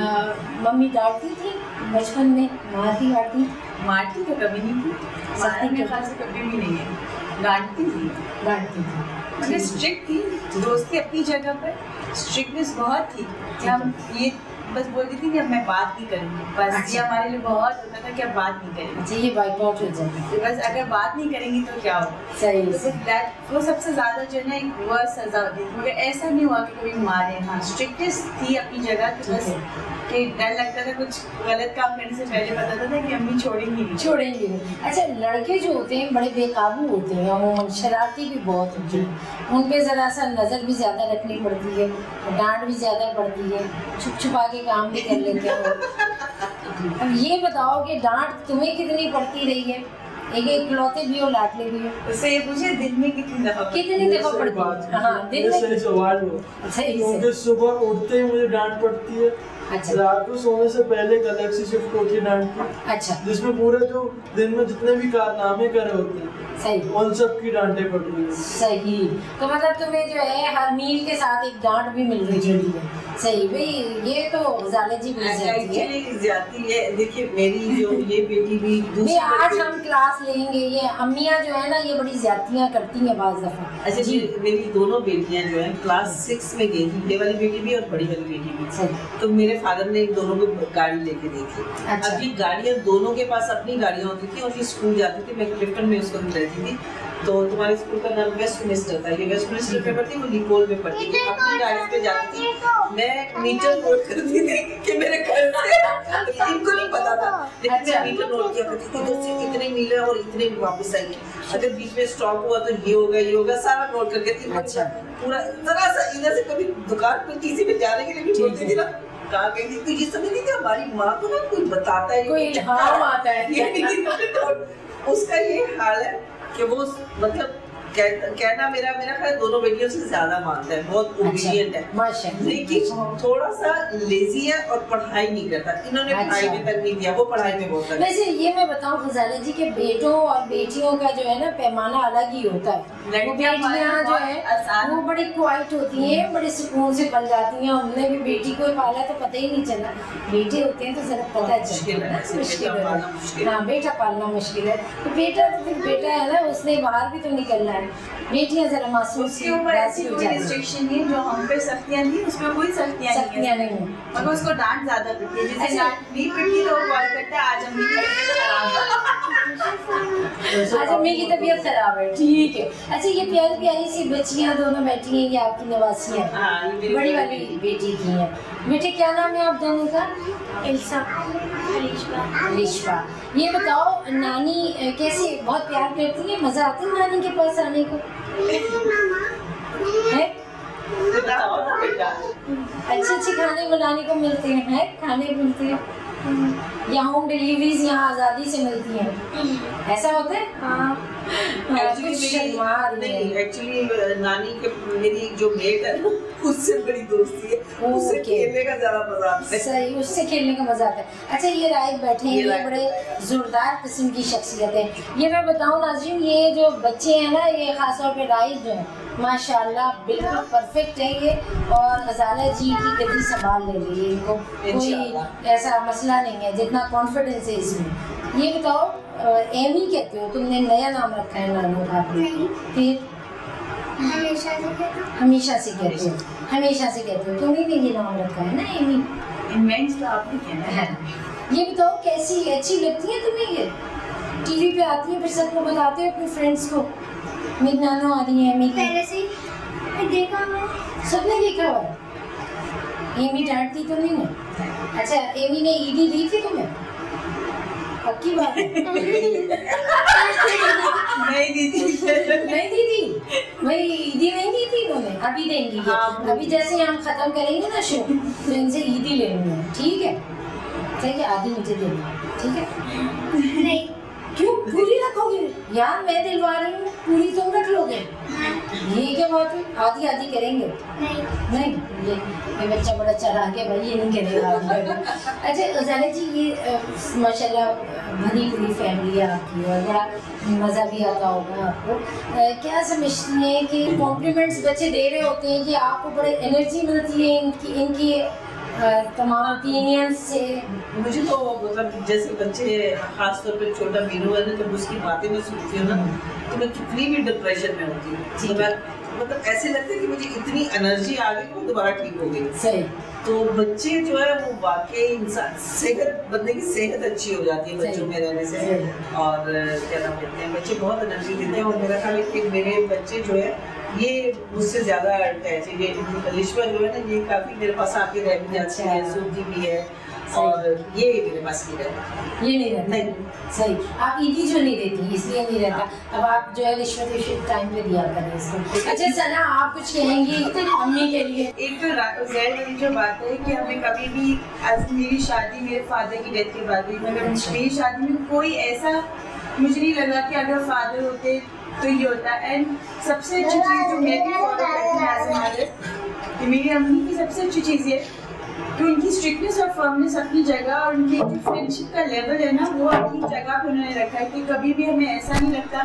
S1: ممی ڈانٹتی تھی بچپن میں ماں تھی ڈانٹتی
S3: مارتی تو کبھی نہیں تھی سختی کے خاص کبھی بھی نہیں ہے۔ ڈانٹتی تھی۔
S1: ڈانٹتی تھی۔
S3: مطلب اسٹرکٹ تھی دوستی اپنی جگہ پر اسٹرکٹنیس بہت تھی کہ ہم یہ بس بولتی تھی کہ اب میں بات نہیں کروں گی۔ بس یہ ہمارے لیے بہت ہوتا تھا کہ اب بات نہیں کریں
S1: اچھا یہ بائک آؤٹ ہو جاتا ہے۔
S3: گے بس اگر بات نہیں کریں گی تو کیا ہوگا؟
S1: صحیح۔
S3: تو that- وہ سب سے زیادہ جو ہے نا ایک وہ سزا ہوتی تھی مگر ایسا نہیں ہوا کہ کبھی مارے ہاں اسٹرکٹنیس تھی اپنی جگہ۔ کہ بس کہ ڈر لگتا تھا کچھ غلط کام کرنے سے پہلے پتا تھا کہ امی چھوڑیں گی۔ نہیں
S1: چھوڑیں گے نہیں اچھا لڑکے جو ہوتے ہیں بڑے بے قابو ہوتے ہیں۔ عموماً شرارتی بھی بہت ہوتی ہیں ان پہ ذرا سا نظر بھی زیادہ رکھنی پڑتی ہے ڈانٹ بھی زیادہ پڑتی ہے چھپ چھپا کے
S2: کام
S1: بھی
S2: کر
S1: لیتے ہو۔ اب یہ بتاؤ کہ ڈانٹ تمہیں کتنی پڑتی رہی ہے؟ ایک ایک لوتے
S2: بھی ہو لاٹلے بھی ہو۔ اسے یہ پوچھے دن میں کتنی دفعہ کتنی دفعہ پڑتی ہے؟ ہاں دن میں سوال ہو۔
S1: اچھا،
S2: کیونکہ صبح اٹھتے ہی مجھے ڈانٹ پڑتی ہے۔ اچھا۔ رات کو
S1: سونے
S2: سے پہلے ایک الگ سی شفٹ ہوتی ہے ڈانٹ کی۔ اچھا۔ جس میں پورے جو دن میں جتنے بھی کارنامے کرے ہوتے ہیں صحیح۔ ان سب کی ڈانٹیں پڑ رہی ہیں۔ صحیح۔ تو مطلب تمہیں جو ہے ہر میل کے ساتھ ایک ڈانٹ بھی مل رہی جی۔ ہے۔ اچھا، تو میری آج ہم کلاس لیں گے۔ یہ امیاں جو
S1: ہے
S2: نا یہ بڑی زیادتیاں کرتی ہیں بعض دفعہ۔ اچھا جی۔ میری دونوں بیٹیاں جو ہیں کلاس سکس میں گئی والی بیٹی بھی اور بڑی والی بیٹی بھی۔ تو
S1: میرے
S2: فادر نے دونوں کو گاڑی لے کے دیکھی ابھی اچھا۔ گاڑیاں دونوں کے پاس اپنی گاڑیاں ہوتی تھی اور یہ اسکول جاتی تھی۔ میں کلفٹن میں اس کو رہتی تھی۔ تو
S1: تمہارے اسکول کا نام
S2: ویسٹ منسٹر تھا۔ یہ ویسٹ منسٹر میں پڑھتی وہ لیپول میں پڑھتی تھی۔ اپنی گاڑی پہ جاتی تھی۔ میں میٹر نوٹ کرتی تھی کہ
S1: میرے گھر
S2: سے۔ ان کو نہیں پتا تھا۔ لیکن میں میٹر نوٹ
S1: کیا
S2: کرتی تھی۔ ادھر سے اتنے میلے اور اتنے واپس آئی
S1: اگر بیچ میں اسٹاپ ہوا تو یہ ہوگا یہ ہوگا۔ سارا نوٹ کر کے تھی۔ اچھا۔ پورا ذرا سا ادھر
S2: سے
S1: کبھی دکان
S2: پہ
S1: کسی
S2: پہ
S1: جانے کے لیے بھی چھوڑتی تھی نا۔ کہا گئی تھی تو کہ ہماری ماں کو نا کوئی بتاتا ہے۔ اس کا یہ حال ہے۔ کہ وہ مطلب
S2: کہنا
S1: میرا میرا
S2: خیال
S1: دونوں بیٹیوں
S2: سے زیادہ
S1: مانتا
S2: ہے بہت
S1: اچھا، اوبیڈینٹ ہے۔ لیکن تھوڑا سا لیزی ہے اور پڑھائی نہیں کرتا۔ انہوں نے اچھا۔ پڑھائی میں تک نہیں دیا وہ
S3: پڑھائی
S1: میں
S3: بہت
S1: ویسے
S3: یہ
S1: میں
S3: بتاؤں
S1: فضالہ جی
S3: کہ بیٹوں اور بیٹیوں کا جو ہے نا پیمانہ الگ ہی ہوتا
S1: ہے۔
S3: وہ
S1: بیٹیاں جو
S3: ہے وہ بڑی کوائٹ ہوتی ہیں بڑے
S1: سکون
S3: سے پل جاتی ہیں۔ ہم نے بھی بیٹی کو پالا تو پتہ ہی نہیں
S1: چلا۔ بیٹے ہوتے ہیں تو ذرا پتہ چلتا ہے مشکل ہے ہاں بیٹا پالنا مشکل ہے۔ تو بیٹا تو پھر بیٹا
S2: ہے نا اس
S1: نے
S2: باہر
S1: بھی تو نکلنا ہے۔ Yes. بیٹیاں ذرا معصوم اس کی اوپر ایسی کوئی ریسٹرکشن نہیں جو ہم پہ سختیاں تھیں اس میں کوئی سختیاں نہیں سختیاں نہیں مگر اس کو ڈانٹ
S2: زیادہ پڑتی ہے۔
S1: جیسے ڈانٹ نہیں پڑتی تو وہ کال کرتا ہے آج امی کی طبیعت خراب ہے آج امی کی طبیعت خراب ہے۔ ٹھیک ہے۔
S2: اچھا
S1: یہ پیاری پیاری سی
S2: بچیاں دونوں بیٹھی ہیں یہ آپ کی نواسی ہیں۔ ہاں، بڑی والی بیٹی کی
S1: ہیں۔
S2: بیٹے کیا نام ہے آپ دونوں
S1: کا؟ السا یہ بتاؤ نانی کیسے؟ بہت پیار کرتی ہے مزہ آتی
S2: ہے
S1: نانی
S2: کے
S1: پاس آنے کو؟ اچھے اچھے کھانے بنانے کو ملتے ہیں کھانے ملتے ہیں۔ یا ہوم ڈیلیوریز یہاں آزادی سے ملتی ہیں۔ ایسا ہوتا ہے؟ ہاں۔ ہاں، ایکچولی نانی کے میری جو میٹ ہے اس سے بڑی دوستی
S2: ہے۔
S1: اس سے کھیلنے کا زیادہ مزہ آتا ہے۔ صحیح اس سے کھیلنے کا مزہ آتا ہے۔ اچھا یہ رائب بیٹھے ہیں
S4: یہ
S1: بڑے
S4: زوردار قسم کی شخصیت
S1: ہے یہ میں بتاؤں ناظرین یہ جو بچے ہیں نا یہ خاص طور پہ رائب جو
S3: ہیں ماشاء اللہ بالکل ہاں۔
S1: پرفیکٹ ہے یہ۔ اور غزالہ جی کی گدی سنبھال لے رہی ہے ان کو۔ کوئی ایسا مسئلہ اتنا نہیں ہے جتنا کانفیڈنس ہے اس میں۔ یہ
S4: بتاؤ ایم ہی کہتے ہو
S1: تم نے نیا نام رکھا ہے نانو کا پھر؟ ہمیشہ سے کہتے ہو۔ ہمیشہ سے کہتے ہو۔ تم نے
S2: یہ نام
S1: رکھا ہے نا ایمی ہاں۔ یہ بتاؤ کیسی اچھی لگتی ہے تمہیں
S2: یہ؟
S1: ٹی وی پہ آتی ہے پھر سب کو بتاتے ہیں اپنے فرینڈس کو۔ میری نانو آ رہی ہے میری پہلے سے دیکھا
S4: ہوا۔
S1: سب نے دیکھا ہوا ہے؟ ایمی ڈانٹ دی تم نا اچھا ایمی نے ای ڈی دی تھی تمہیں پکی
S4: بات
S1: نہیں دی تھی نہیں دی تھی عیدی نہیں دی تھی انہوں نے ابھی دیں گی ابھی جیسے ہم ختم کریں گے نا شو تو ان سے عیدی لے لوں گا ٹھیک ہے ٹھیک ہے آدھی مجھے دے دیں ٹھیک ہے نہیں پوری رکھو گے۔ یار میں دلوا رہی ہوں پوری تم رکھ لو
S2: گے۔ ہاں۔ یہ کیا بات ہے؟ آدھی آدھی کریں گے؟ نہیں۔ یہ بچہ بڑا چڑھا کے بھائی یہ نہیں کرے گا اچھا ازالہ جی یہ ماشاء اللہ بھری پوری فیملی ہے آپ کی اور بڑا مزہ بھی آتا ہوگا آپ کو۔ کیا سمجھتی ہیں کہ
S1: کمپلیمنٹس
S2: بچے دے رہے ہوتے ہیں کہ آپ کو بڑے انرجی ملتی ہے ان کی ان کی تمام اوپینین سے
S1: مجھے
S2: تو مطلب جیسے بچے خاص طور پہ چھوٹا مینو ہے جب اس کی باتیں میں سنتی ہوں نا تو میں کتنی بھی ڈپریشن میں ہوتی ہوں۔ مطلب ایسے لگتا ہے کہ مجھے اتنی انرجی آ گئی وہ دوبارہ
S1: ٹھیک
S2: ہو گئی۔ صحیح۔
S3: تو بچے جو ہے وہ واقعی
S1: انسان صحت بندے
S3: کی
S1: صحت اچھی ہو جاتی ہے بچوں میں رہنے سے۔ اور کیا نام کہتے ہیں بچے بہت انرجی دیتے ہیں اور میرا خیال ہے کہ میرے بچے جو ہے
S4: یہ مجھ سے زیادہ اٹیچ ہے یہ لشما جو ہے نا یہ کافی میرے پاس آ کے رہ بھی جاتی ہے اچھا. سوکھی بھی ہے۔ یہ نہیں رہتا آپ عیدی جو نہیں دیتی اس لیے نہیں رہتا اب آپ جو ہے رشوت رشوت ٹائم پہ دیا کریں اس کو اچھا سنا آپ کچھ کہیں گی امی کے لیے ایک تو غیر والی جو بات ہے کہ ہمیں کبھی بھی میری شادی میرے فادر کی ڈیتھ کے بعد ہوئی مگر میری شادی میں کوئی ایسا مجھے نہیں لگا کہ اگر فادر ہوتے تو یہ ہوتا اینڈ سب سے اچھی چیز جو میں بھی فالو کرتی ہوں ایز اے مدر میری امی کی سب سے اچھی چیز یہ تو ان کی اسٹرکٹنیس اور
S1: فارمنیس
S4: اپنی جگہ اور ان کی جو فرینڈشپ کا لیول ہے نا، وہ اپنی جگہ پہ انہوں نے رکھا
S1: ہے کہ کبھی بھی ہمیں ایسا نہیں لگتا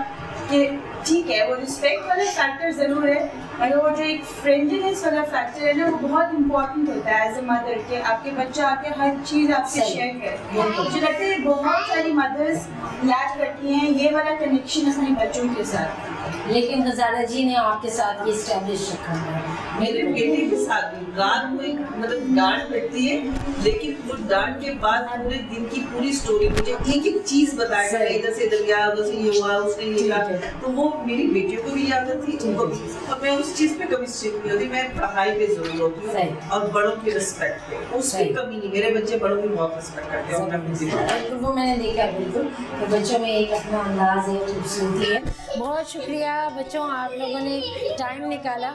S1: کہ ٹھیک
S3: ہے وہ رسپیکٹ والا فیکٹر ضرور ہے مگر وہ جو ایک فرینڈلیس والا فیکٹر ہے نا وہ بہت امپورٹنٹ ہوتا ہے ایز اے مدر کہ آپ کے
S1: بچہ
S3: آپ کے ہر چیز آپ سے شیئر کرے مجھے لگتا ہے
S1: بہت ساری
S3: مدرس لیک کرتی ہیں یہ والا کنیکشن اپنے بچوں کے ساتھ۔ لیکن غزالہ جی نے آپ کے ساتھ یہ اسٹیبلش رکھا ہے۔ میرے بیٹے
S1: کے
S3: ساتھ بھی۔ رات کو ایک مطلب ڈانٹ
S1: پڑتی
S3: ہے لیکن وہ ڈانٹ کے بعد پورے دن کی پوری اسٹوری مجھے ایک
S1: ایک چیز بتایا ادھر سے ادھر گیا ادھر سے یہ ہوا اس نے یہ کیا۔ تو وہ میری بیٹیوں کو بھی عادت تھی ان کو بھی۔ اور میں اس چیز پہ کبھی اسٹرک نہیں ہوتی میں پڑھائی پہ ضرور ہوتی ہوں اور بڑوں کی رسپیکٹ پہ۔ اس کی کمی نہیں میرے بچے بڑوں کی بہت رسپیکٹ کرتے ہیں بالکل وہ میں نے دیکھا بالکل کہ بچوں میں ایک اپنا انداز ہے خوبصورتی ہے۔
S2: بہت شکریہ بچوں آپ لوگوں نے ٹائم نکالا۔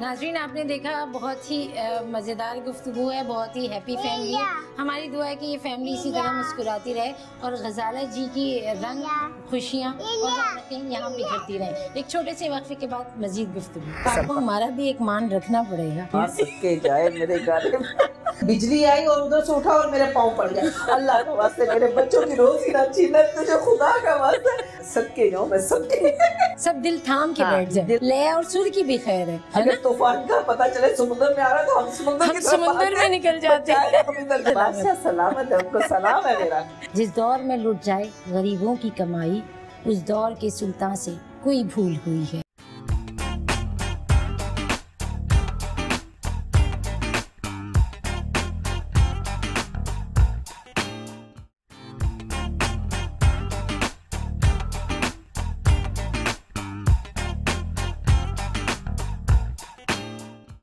S2: ناظرین آپ نے دیکھا بہت ہی مزیدار گفتگو ہے بہت ہی ہیپی فیملی ہے۔ ہماری دعا ہے کہ یہ فیملی اسی طرح مسکراتی رہے اور غزالہ
S1: جی کی رنگ خوشیاں
S2: اور
S1: رنگیں یہاں
S2: بھی
S1: کرتی رہے ایک چھوٹے سے وقفے کے بعد
S2: مزید گفتگو۔ آپ کو ہمارا بھی ایک مان رکھنا پڑے گا۔ ہاں، جائے
S1: میرے
S2: گانے بجلی
S1: آئی
S2: اور
S1: ادھر
S2: سے
S1: اٹھا اور میرے
S2: پاؤں پڑ گئے۔ اللہ کا واسطے میرے بچوں کی روز
S1: ہی اچھی نت تجھے خدا کا واسطہ۔ سب کے جاؤں میں سب کے۔ سب دل تھام کے ہاں، بیٹھ جائے لے اور سر کی بھی خیر ہے اگر تو طوفان کا پتہ چلے سمندر میں آ رہا تو ہم سمندر کی طرف سمندر میں
S2: نکل جاتے ہیں بادشاہ سلامت ہے ان کو سلام ہے میرا۔ جس دور میں لٹ جائے غریبوں کی کمائی اس
S1: دور
S2: کے سلطان سے کوئی بھول ہوئی ہے۔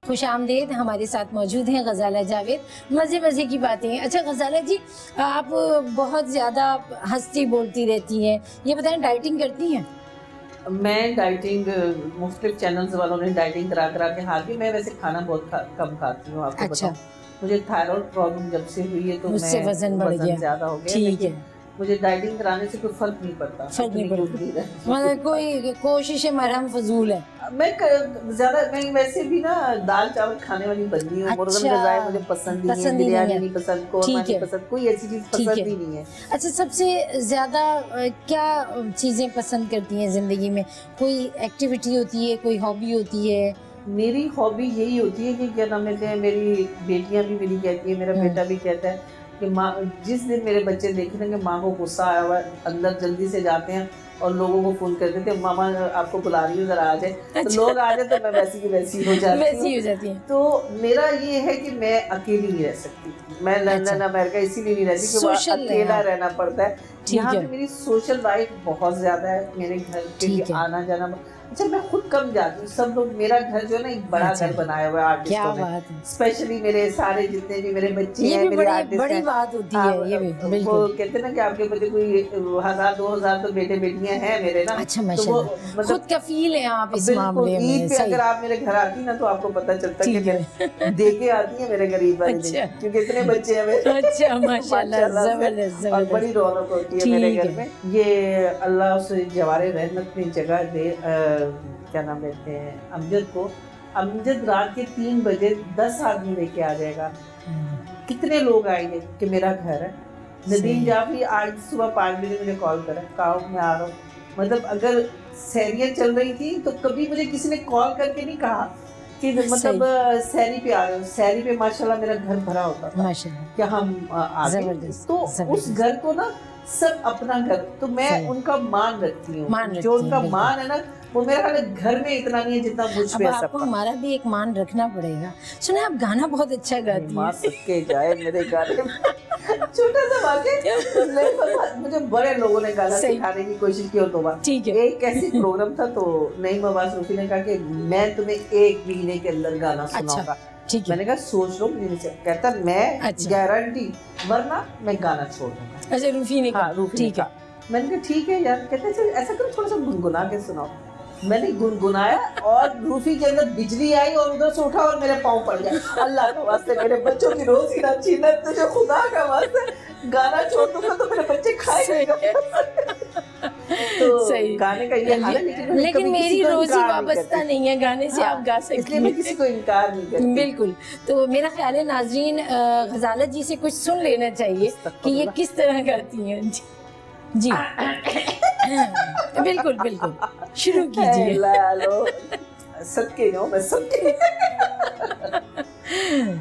S2: خوش آمدید
S1: ہمارے
S2: ساتھ
S1: موجود ہیں غزالہ
S2: جاوید۔ مزے مزے
S1: کی
S2: باتیں
S1: ہیں۔
S2: اچھا غزالہ جی آپ بہت زیادہ ہستی بولتی
S1: رہتی ہیں۔
S2: یہ
S1: بتائیں
S2: ڈائٹنگ کرتی
S1: ہیں؟ میں ڈائٹنگ مختلف چینلز والوں
S2: نے ڈائٹنگ کرا کرا کے ہاتھ بھی میں ویسے کھانا بہت کم کھاتی ہوں
S1: آپ
S2: کو اچھا۔ بتاؤں۔ مجھے تھائرائڈ
S1: پرابلم جب سے
S2: ہوئی
S1: ہے
S2: تو میں وزن
S1: زیادہ
S2: ہو
S1: گیا۔
S2: ٹھیک ہے۔ مجھے ڈائٹنگ
S1: کرانے
S2: سے
S1: کوئی
S2: فرق نہیں پڑتا۔
S1: فرق نہیں پڑتا۔ مطلب کوئی کوشش مرہم فضول ہے۔ میں زیادہ میں ویسے بھی نا دال چاول کھانے والی
S2: بندی ہوں۔ مرغن اچھا، غذائیں مجھے پسند نہیں ہیں بریانی نہیں پسند قورمہ نہیں پسند کوئی ایسی
S1: چیز
S2: پسند ہی نہیں ہے۔ اچھا سب سے زیادہ کیا چیزیں پسند کرتی ہیں زندگی میں؟ کوئی ایکٹیویٹی ہوتی ہے کوئی ہابی ہوتی ہے؟ میری ہابی یہی ہوتی ہے کہ کیا نام لیتے ہیں میری بیٹیاں بھی میری کہتی ہیں میرا
S1: ہاں۔
S2: بیٹا بھی کہتا ہے کہ ماں جس دن میرے بچے
S1: دیکھتے
S2: ہیں
S1: کہ ماں کو
S2: غصہ آیا ہوا ہے اندر جلدی سے جاتے ہیں اور لوگوں کو
S1: فون
S2: کرتے تھے ماما آپ کو
S1: بلا
S2: رہی ہوں
S1: ذرا
S2: آ جائے۔ تو
S1: اچھا۔
S2: لوگ
S1: آ
S2: جائے تو میں ویسی کی ویسی ہو جاتی ویسی ہو
S1: جاتی
S2: ہوں
S1: تو
S2: میرا یہ ہے کہ میں اکیلی نہیں رہ سکتی۔ میں لندن اچھا۔ امریکہ اسی لیے نہیں رہتی
S1: کہ
S2: اکیلا رہنا پڑتا ہے۔
S1: یہاں
S2: پہ میری
S1: سوشل لائف
S2: بہت زیادہ ہے۔ میرے گھر پہ آنا
S1: جانا
S2: اچھا
S1: میں
S2: خود
S1: کم
S2: جاتی
S1: ہوں
S2: سب
S1: لوگ میرا
S2: گھر
S1: جو ہے نا
S2: ایک
S1: بڑا
S2: اچھا، گھر بنایا ہوا ہے آرٹسٹوں نے۔ اسپیشلی میرے سارے جتنے بھی میرے بچے ہیں میرے
S1: آرٹسٹ
S2: بڑی بات
S1: ہوتی
S2: ہے
S1: یہ بھی وہ کہتے ہیں
S2: نا
S1: کہ آپ
S2: کے بچے
S1: کوئی
S2: ہزار دو ہزار تو بیٹے بیٹیاں ہیں میرے نا اچھا ماشاء
S1: اللہ مطلب
S2: خود کفیل ہیں آپ اس معاملے میں عید پہ
S1: اگر
S2: آپ میرے گھر آتی نا
S1: تو آپ
S2: کو پتہ
S1: چلتا
S2: کہ
S1: میرے
S2: دیکھے آتی ہیں میرے غریب
S1: والے
S2: اچھا۔
S1: کیونکہ
S2: اتنے بچے ہیں میرے۔ اچھا ماشاءاللہ زبردست اور بڑی رونق ہوتی ہے میرے گھر میں۔ یہ اللہ سے جوار رحمت میں جگہ دے کیا نام لیتے ہیں امجد کو۔ امجد رات کے تین
S1: بجے
S2: دس آدمی لے کے آ جائے گا۔ کتنے لوگ آئیں گے کہ میرا گھر ہے؟ ندیم جا بھی آج صبح پانچ بجے مجھے کال کرا کہا میں آ رہا ہوں۔ مطلب اگر سیریاں چل رہی تھی تو کبھی مجھے کسی نے کال کر کے نہیں
S1: کہا
S2: کہ مطلب سیری پہ آ
S1: رہے
S2: ہو۔ سیری
S1: پہ
S2: ماشاء اللہ میرا گھر بھرا ہوتا تھا کیا
S1: ہم
S2: آ گئے تو
S1: اس
S2: گھر
S1: کو
S2: نا
S1: سب
S2: اپنا
S1: گھر۔
S2: تو میں ان کا مان رکھتی ہوں۔ جو ان کا مان ہے نا وہ
S1: میرا
S2: گھر میں
S1: اتنا
S2: نہیں
S1: ہے جتنا مجھ پہ آپ کو ہمارا بھی ایک مان رکھنا پڑے
S2: گا۔
S1: سنا
S2: آپ گانا بہت اچھا گاتی ہیں۔ سب کے جائے میرے گانے چھوٹا سا واقعہ مجھے
S1: بڑے
S2: لوگوں نے گانا سکھانے کی کوشش کی
S1: اور تو
S2: بات ایک ایسی پروگرام تھا تو نئی مواز روفی نے کہا کہ میں تمہیں ایک مہینے کے اندر
S1: گانا
S2: اچھا،
S1: سناؤں گا۔
S2: میں نے کہا سوچ لو کہتا میں
S1: اچھا۔
S2: گارنٹی ورنہ میں گانا چھوڑ دوں گا۔
S1: اچھا روفی نے
S2: ہاں،
S1: کہا۔
S2: روفی
S1: نے کہا۔
S2: میں نے کہا ٹھیک ہے یار کہتے ایسا اچھا، کرو تھوڑا سا گنگنا کے سناؤ۔ میں نے گنگنایا اور روفی کے اندر بجلی آئی اور ادھر سے اٹھا اور میرے پاؤں پڑ گیا اللہ کا واسطے میرے بچوں کی روزی نہ چھینا تجھے خدا کا واسطے گانا چھوڑ دوں گا تو میرے بچے گانے کا یہ حال ہے لیکن
S1: میری روزی وابستہ۔ نہیں ہے گانے سے
S2: ہاں،
S1: آپ گا
S2: اس لیے
S1: سکتی
S2: میں
S1: ہیں۔
S2: کسی کو انکار نہیں کرتی۔
S1: بالکل۔ تو میرا خیال ہے ناظرین غزالت جی سے کچھ سن لینا چاہیے کہ یہ کس طرح گاتی ہیں۔ جی۔ جی۔ بالکل بالکل۔ شروع کیجیے۔
S2: لالو صدقے جاؤں میں صدقے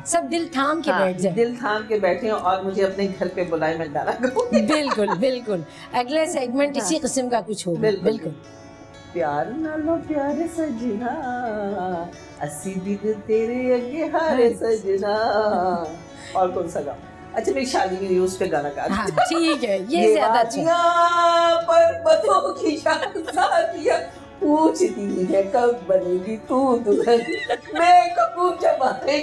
S1: سب دل تھام کے
S2: ہاں،
S1: بیٹھ جائیں۔
S2: دل تھام کے بیٹھے ہوں اور مجھے اپنے گھر پہ بلائے میں گانا گاؤں
S1: بالکل بالکل۔ اگلا سیگمنٹ اسی قسم کا کچھ ہوگا۔
S2: بالکل۔
S1: بالکل۔
S2: پیار نالو پیارے سجنا۔ اسی دن تیرے اگے ہارے سجنا۔ اور کون سا گاؤں؟ اچھا میری شادی میں اس پہ گانا گا۔
S1: ہاں ٹھیک ہے یہ زیادہ اچھا۔
S2: وادیاں پربتوں کی شاخساریاں پوچھتی ہے کب بنے گی تو دلہن؟ میں کبو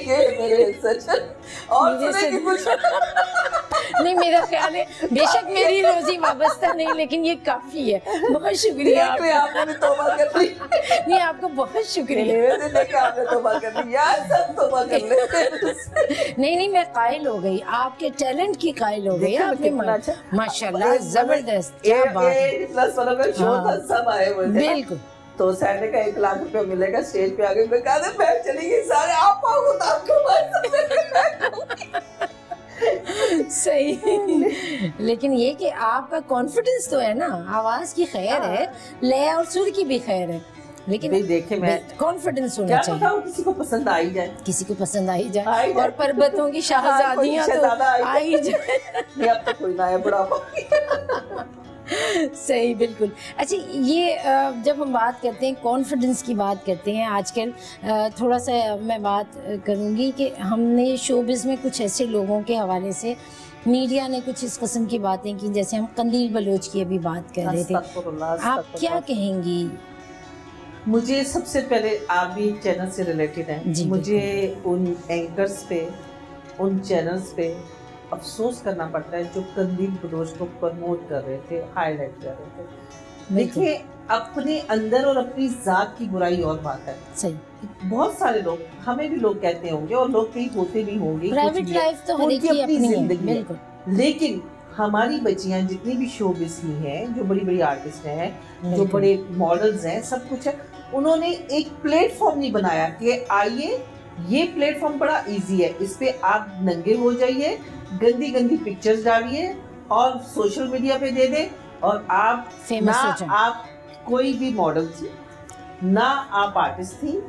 S2: گے میرے سجن اور سنے کچھ
S1: نہیں میرا خیال ہے بے شک میری روزی وابستہ نہیں لیکن یہ کافی ہے۔ بہت شکریہ آپ
S2: لیں نے توبہ کر لی۔
S1: نہیں آپ کا بہت شکریہ۔
S2: آپ نے توبہ کر لی۔ یار سب توبہ کر لے
S1: نہیں نہیں میں قائل ہو گئی۔ آپ کے ٹیلنٹ کی قائل ہو گئی۔ آپ نے؟ ماشاء اللہ زبردست
S2: تھے
S1: بالکل۔
S2: تو سر نے کہا ایک لاکھ روپے ملے گا اسٹیج پہ آگے۔ میں کہا میں چلی گئی سارے آپ آؤ تو آپ کو
S1: صحیح۔ لیکن یہ کہ آپ کا کانفیڈنس تو ہے نا آواز کی خیر ہے لے اور سر کی بھی خیر ہے۔ لیکن
S2: دیکھیں میں
S1: کانفیڈنس ہونا چاہیے۔
S2: کسی کو پسند آئی جائے۔
S1: کسی کو پسند آئی جائے۔ اور پربتوں کی شہزادیاں تو
S2: آئی
S1: جائے۔
S2: اب تو کوئی نہ ہے بڑھاپا
S1: صحیح بالکل۔ اچھا یہ جب ہم بات کرتے ہیں کانفیڈنس کی بات کرتے ہیں آج کل تھوڑا سا میں بات کروں گی کہ ہم نے شوبز میں کچھ ایسے لوگوں کے حوالے سے میڈیا نے کچھ اس قسم کی باتیں کی جیسے ہم قندیل بلوچ کی ابھی بات کر رہے تھے۔ آپ کیا۔ کہیں گی؟
S2: مجھے سب سے پہلے آپ بھی چینل سے ریلیٹڈ ہیں.
S1: جی،
S2: مجھے ان اینکرز پہ ان چینلز پہ افسوس کرنا پڑتا ہے جو قندیل بلوچ کو پرموٹ کر رہے تھے ہائی لائٹ کر رہے تھے. دیکھیں اپنے اندر اور اپنی ذات کی برائی اور بات ہے.
S1: صحیح.
S2: بہت سارے لوگ ہمیں بھی لوگ کہتے ہوں گے اور لوگ کہیں ہوتے بھی ہوں گے
S1: پرائیویٹ۔ لائف تو ہر
S2: ان
S1: ایک
S2: کی اپنی
S1: ہے.
S2: لیکن ہماری بچیاں جتنی بھی شو بزنی ہیں جو بڑی بڑی آرٹسٹ ہیں جو۔ بڑے ماڈلز ہیں سب کچھ ہے انہوں نے ایک پلیٹ فارم نہیں بنایا کہ آئیے یہ پلیٹ فارم بڑا ایزی ہے اس پہ آپ ننگے ہو جائیے گندی گندی پکچرز ڈالیے اور سوشل میڈیا پہ دے دیں اور آپ نہ آپ کوئی بھی ماڈل تھی نہ آپ آرٹسٹ تھی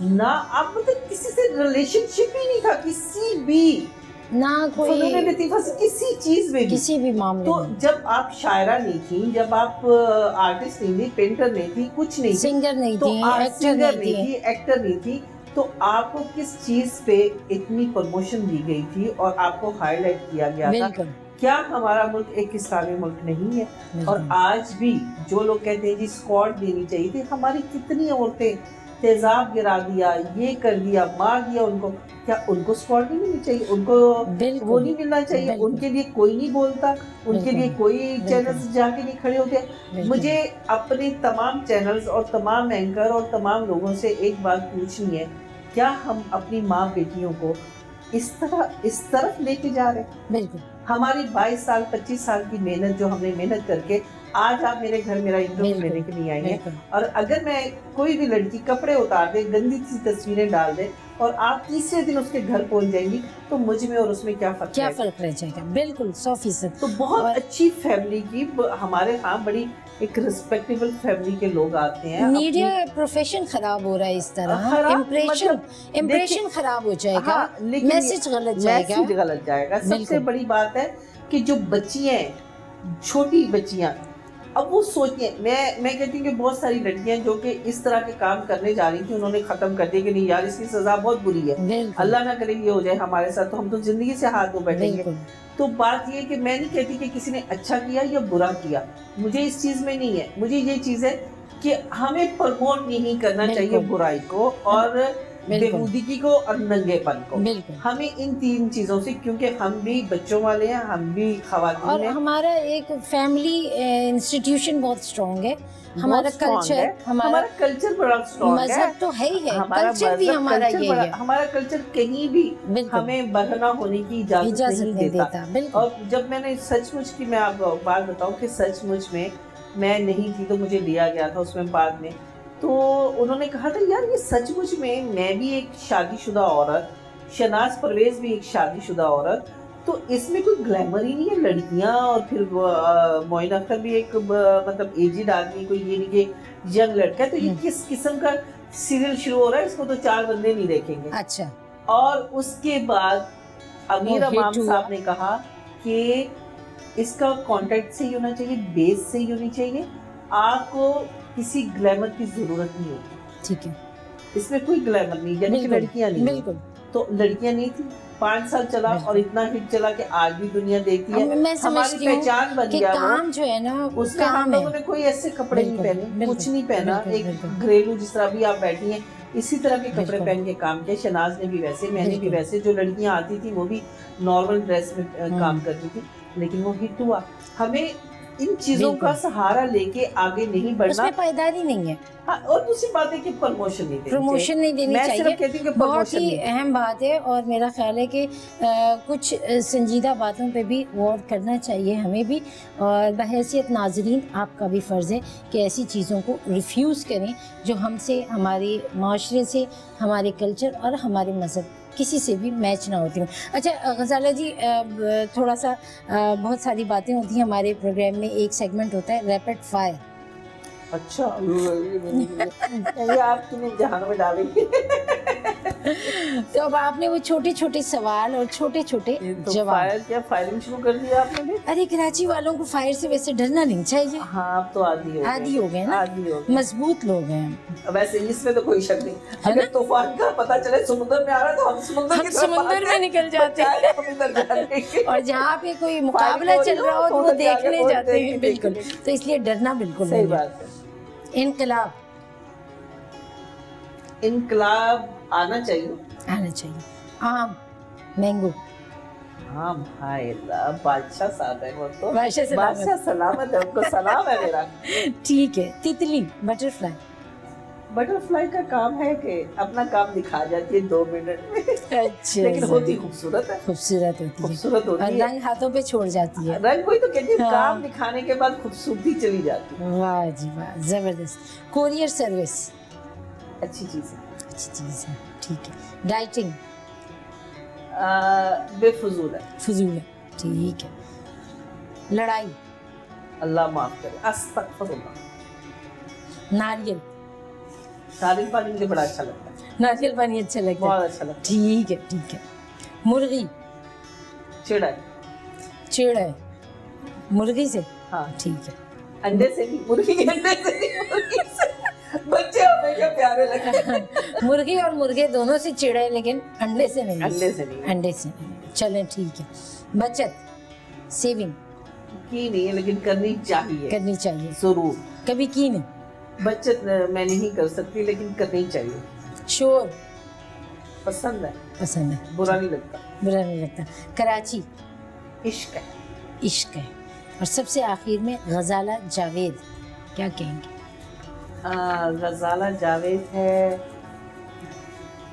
S2: نہ آپ مطلب کسی سے ریلیشن شپ ہی نہیں تھا کسی بھی
S1: نہ
S2: فنون
S1: کوئی
S2: لطیفہ سے کسی چیز میں
S1: کسی بھی معاملے
S2: تو جب آپ شاعرہ نہیں تھی جب آپ آرٹسٹ نہیں تھی پینٹر نہیں تھی کچھ نہیں تھی
S1: سنگر نہیں تھی ایکٹر نہیں تھی
S2: ایکٹر نہیں تھی تو آپ کو کس چیز پہ اتنی پروموشن دی گئی تھی اور آپ کو ہائی لائٹ کیا گیا تھا؟ کیا ہمارا ملک ایک اسلامی ملک نہیں ہے؟ اور۔ آج بھی جو لوگ کہتے ہیں جی اسکواڈ دینی چاہیے تھی ہماری کتنی عورتیں تیزاب گرا دیا یہ کر دیا مار دیا ان کو کیا ان کو اسکواڈ نہیں ملنی چاہیے ان کو وہ نہیں ملنا چاہیے۔ ان کے لیے کوئی نہیں بولتا ان کے۔ لیے کوئی۔ چینلز جا کے نہیں کھڑے ہوتے۔ مجھے اپنے تمام چینلز اور تمام اینکر اور تمام لوگوں سے ایک بات پوچھنی ہے کیا ہم اپنی ماں بیٹیوں کو اس طرح اس طرف لے کے جا رہے ہیں
S1: بالکل
S2: ہماری بائیس سال پچیس سال کی محنت جو ہم نے محنت کر کے آج آپ میرے گھر میرا انٹرویو۔ لینے کے لیے آئی ہیں۔ اور اگر میں کوئی بھی لڑکی کپڑے اتار دے گندی سی تصویریں ڈال دے اور آپ تیسرے دن اس کے گھر پہنچ جائیں گی تو مجھ میں اور اس میں کیا فرق
S1: کیا فرق رہ جائے گا؟ بالکل سو فیصد۔
S2: تو بہت اچھی فیملی کی ہمارے ہاں بڑی ایک ریسپیکٹیبل فیملی کے لوگ آتے ہیں۔
S1: میڈیا پروفیشن خراب ہو رہا ہے اس طرح۔ امپریشن
S2: مطلب
S1: امپریشن خراب ہو جائے گا۔
S2: ہاں،
S1: میسج غلط جائے گا۔
S2: میسج غلط جائے گا۔ سب سے۔ بڑی بات ہے کہ جو بچیاں ہیں چھوٹی بچیاں اب وہ سوچیں میں میں کہتی ہوں کہ بہت ساری لڑکیاں جو کہ اس طرح کے کام کرنے جا رہی تھیں انہوں نے ختم کر دیا کہ نہیں یار اس کی سزا بہت بری ہے۔ اللہ نہ کرے یہ ہو جائے ہمارے ساتھ تو ہم تو زندگی سے ہاتھ دھو بیٹھیں گے۔ تو بات یہ ہے کہ میں نہیں کہتی کہ کسی نے اچھا کیا یا برا کیا۔ مجھے اس چیز میں نہیں ہے۔ مجھے یہ چیز ہے کہ ہمیں پرموٹ نہیں کرنا۔ چاہیے برائی کو اور
S1: بالکل۔
S2: بےہودگی کو اور ننگے پن کو۔
S1: بالکل۔
S2: ہمیں ان تین چیزوں سے کیونکہ ہم بھی بچوں والے ہیں ہم بھی
S1: اور
S2: خواتین ہیں۔
S1: ہمارا ایک فیملی انسٹیٹیوشن بہت اسٹرانگ ہے۔ ہمارا کلچر۔ ہمارا
S2: کلچر بڑا اسٹرانگ ہے۔
S1: مذہب تو ہے ہی ہے۔ کلچر بھی ہمارا
S2: بڑا-
S1: ہے۔
S2: ہمارا کلچر کہیں بھی ہمیں برہنہ ہونے کی اجازت نہیں دیتا۔ اور جب میں نے سچ مچ کی میں آپ کو بات بتاؤں کہ سچ مچ میں میں نہیں تھی تو مجھے لیا گیا تھا اس میں بعد میں۔ تو انہوں نے کہا تھا یار یہ سچ مچ میں میں بھی ایک شادی شدہ عورت شناز پرویز بھی ایک شادی شدہ عورت تو اس میں کوئی گلیمر ہی نہیں ہے لڑکیاں اور پھر معین اختر بھی ایک مطلب ایجڈ آدمی کوئی یہ نہیں کہ ینگ لڑکا ہے تو یہ کس قسم کا سیریل شروع ہو رہا ہے اس کو تو چار بندے نہیں دیکھیں گے
S1: اچھا
S2: اور اس کے بعد امیر امام۔ صاحب نے کہا کہ اس کا کانٹیکٹ سے ہی ہونا چاہیے بیس سے ہی ہونی چاہیے آپ کو کسی گلیمر کی ضرورت نہیں ہوتی
S1: ٹھیک ہے
S2: اس میں کوئی گلیمر نہیں یعنی کہ لڑکیاں نہیں ہیں۔
S1: بالکل
S2: تو لڑکیاں نہیں تھی پانچ سال چلا۔ اور اتنا ہٹ چلا کہ آج بھی دنیا دیکھتی ہے ہماری پہچان بن گیا
S1: کام جو ہے نا
S2: اس میں ہم لوگوں نے کوئی ایسے کپڑے نہیں پہنے کچھ نہیں پہنا ایک۔ گھریلو جس طرح بھی آپ بیٹھی ہیں اسی طرح کے کپڑے۔ پہن کے کام کیا شناز نے بھی ویسے میں نے بھی۔ ویسے جو لڑکیاں آتی تھی وہ بھی نارمل ڈریس میں
S1: ہاں۔
S2: کام کرتی تھی لیکن وہ ہٹ ہوا ہمیں ان چیزوں۔ کا سہارا لے کے آگے نہیں
S1: اس
S2: بڑھنا
S1: میں پائیداری نہیں ہے۔
S2: ہاں، اور دوسری بات ہے کہ پرموشن نہیں دینی
S1: پروموشن نہیں دینی
S2: میں
S1: چاہیے۔
S2: صرف کہتی ہوں کہ
S1: بہت
S2: پروموشن
S1: ہی
S2: نہیں۔
S1: اہم بات ہے اور میرا خیال ہے کہ کچھ سنجیدہ باتوں پہ بھی غور کرنا چاہیے ہمیں بھی۔ اور بحیثیت ناظرین آپ کا بھی فرض ہے کہ ایسی چیزوں کو ریفیوز کریں جو ہم سے ہمارے معاشرے سے ہمارے کلچر اور ہمارے مذہب کسی سے بھی میچ نہ ہوتی ہوں۔ اچھا غزالہ جی تھوڑا سا بہت ساری باتیں ہوتی ہیں ہمارے پروگرام میں۔ ایک سیگمنٹ ہوتا ہے ریپڈ فائر
S2: اچھا۔ یہ آپ تمہیں جہان میں ڈالیں گے
S1: تو اب آپ نے وہ چھوٹے چھوٹے سوال اور چھوٹے چھوٹے جواب۔
S2: فائر کیا فائرنگ شروع کر آپ نے
S1: ارے کراچی والوں کو فائر سے ویسے ڈرنا نہیں چاہیے۔
S2: ہاں تو عادی ہو
S1: عادی ہو گئے نا۔ مضبوط لوگ ہیں۔
S2: ویسے اس میں تو کوئی شک نہیں۔ اگر طوفان کا پتہ چلے سمندر میں آ رہا تو ہم سمندر
S1: ہم
S2: کی
S1: سمندر میں نکل جاتے ہیں۔ اور جہاں پہ کوئی مقابلہ چل رہا ہو تو وہ دیکھنے جاتے
S2: ہیں۔
S1: بالکل۔ تو اس لیے ڈرنا بالکل
S2: صحیح
S1: نہیں
S2: بات ہے۔
S1: انقلاب۔
S2: انقلاب آنا چاہیے۔
S1: آنا چاہیے۔ آم مینگو۔
S2: ہاں بھائی اللہ بادشاہ صاحب ہے وہ تو۔
S1: بادشاہ سلامت
S2: بادشاہ سلامت ہے ان کو سلام ہے میرا۔
S1: ٹھیک ہے۔ تتلی بٹر فلائی۔
S2: بٹر فلائی کا کام ہے کہ اپنا کام دکھا جاتی ہے دو منٹ میں۔
S1: اچھا
S2: لیکن ہوتی خوبصورت ہے۔
S1: خوبصورت ہوتی ہے۔
S2: خوبصورت ہوتی ہے۔
S1: رنگ ہاتھوں پہ چھوڑ جاتی ہے۔
S2: رنگ کوئی تو کہتی ہے
S1: ہاں۔
S2: کام دکھانے کے بعد خوبصورتی چلی جاتی ہے۔
S1: واہ جی واہ زبردست۔ کوریئر سروس
S2: اچھی چیز ہے۔
S1: اچھی چیز ہے ٹھیک ہے۔ ڈائٹنگ
S2: بے فضول ہے۔
S1: فضول ہے ٹھیک ہے۔ لڑائی۔
S2: اللہ معاف کرے۔ استغفر اللہ۔
S1: ناریل۔
S2: تعلیم پانی مجھے بڑا اچھا لگتا ہے۔
S1: ناریل پانی اچھا لگتا ہے
S2: بہت اچھا لگتا
S1: ٹھیک ہے ٹھیک ہے۔ مرغی۔
S2: ہے چڑا ہے
S1: ہے مرغی سے؟
S2: ہاں۔
S1: ٹھیک ہے۔
S2: انڈے سے بھی مرغی انڈے سے بھی مرغی سے۔ بچے ہمیں کیا پیارے لگتے
S1: مرغی اور مرغے دونوں سے چڑ ہے لیکن انڈے سے نہیں۔
S2: انڈے سے نہیں۔
S1: انڈے سے چلیں ٹھیک ہے۔ بچت۔ سیونگ۔
S2: کی نہیں ہے لیکن کرنی چاہیے۔
S1: کرنی چاہیے۔
S2: ضرور۔
S1: کبھی کی نہیں۔
S2: بچت میں نہیں کر سکتی لیکن کرنی چاہیے۔
S1: شور
S2: پسند ہے۔
S1: پسند ہے۔
S2: برا نہیں لگتا۔
S1: برا نہیں لگتا۔ کراچی۔
S2: عشق ہے۔
S1: عشق ہے۔ اور سب سے آخر میں غزالہ جاوید۔ کیا کہیں گے؟
S2: غزالہ جاوید ہے۔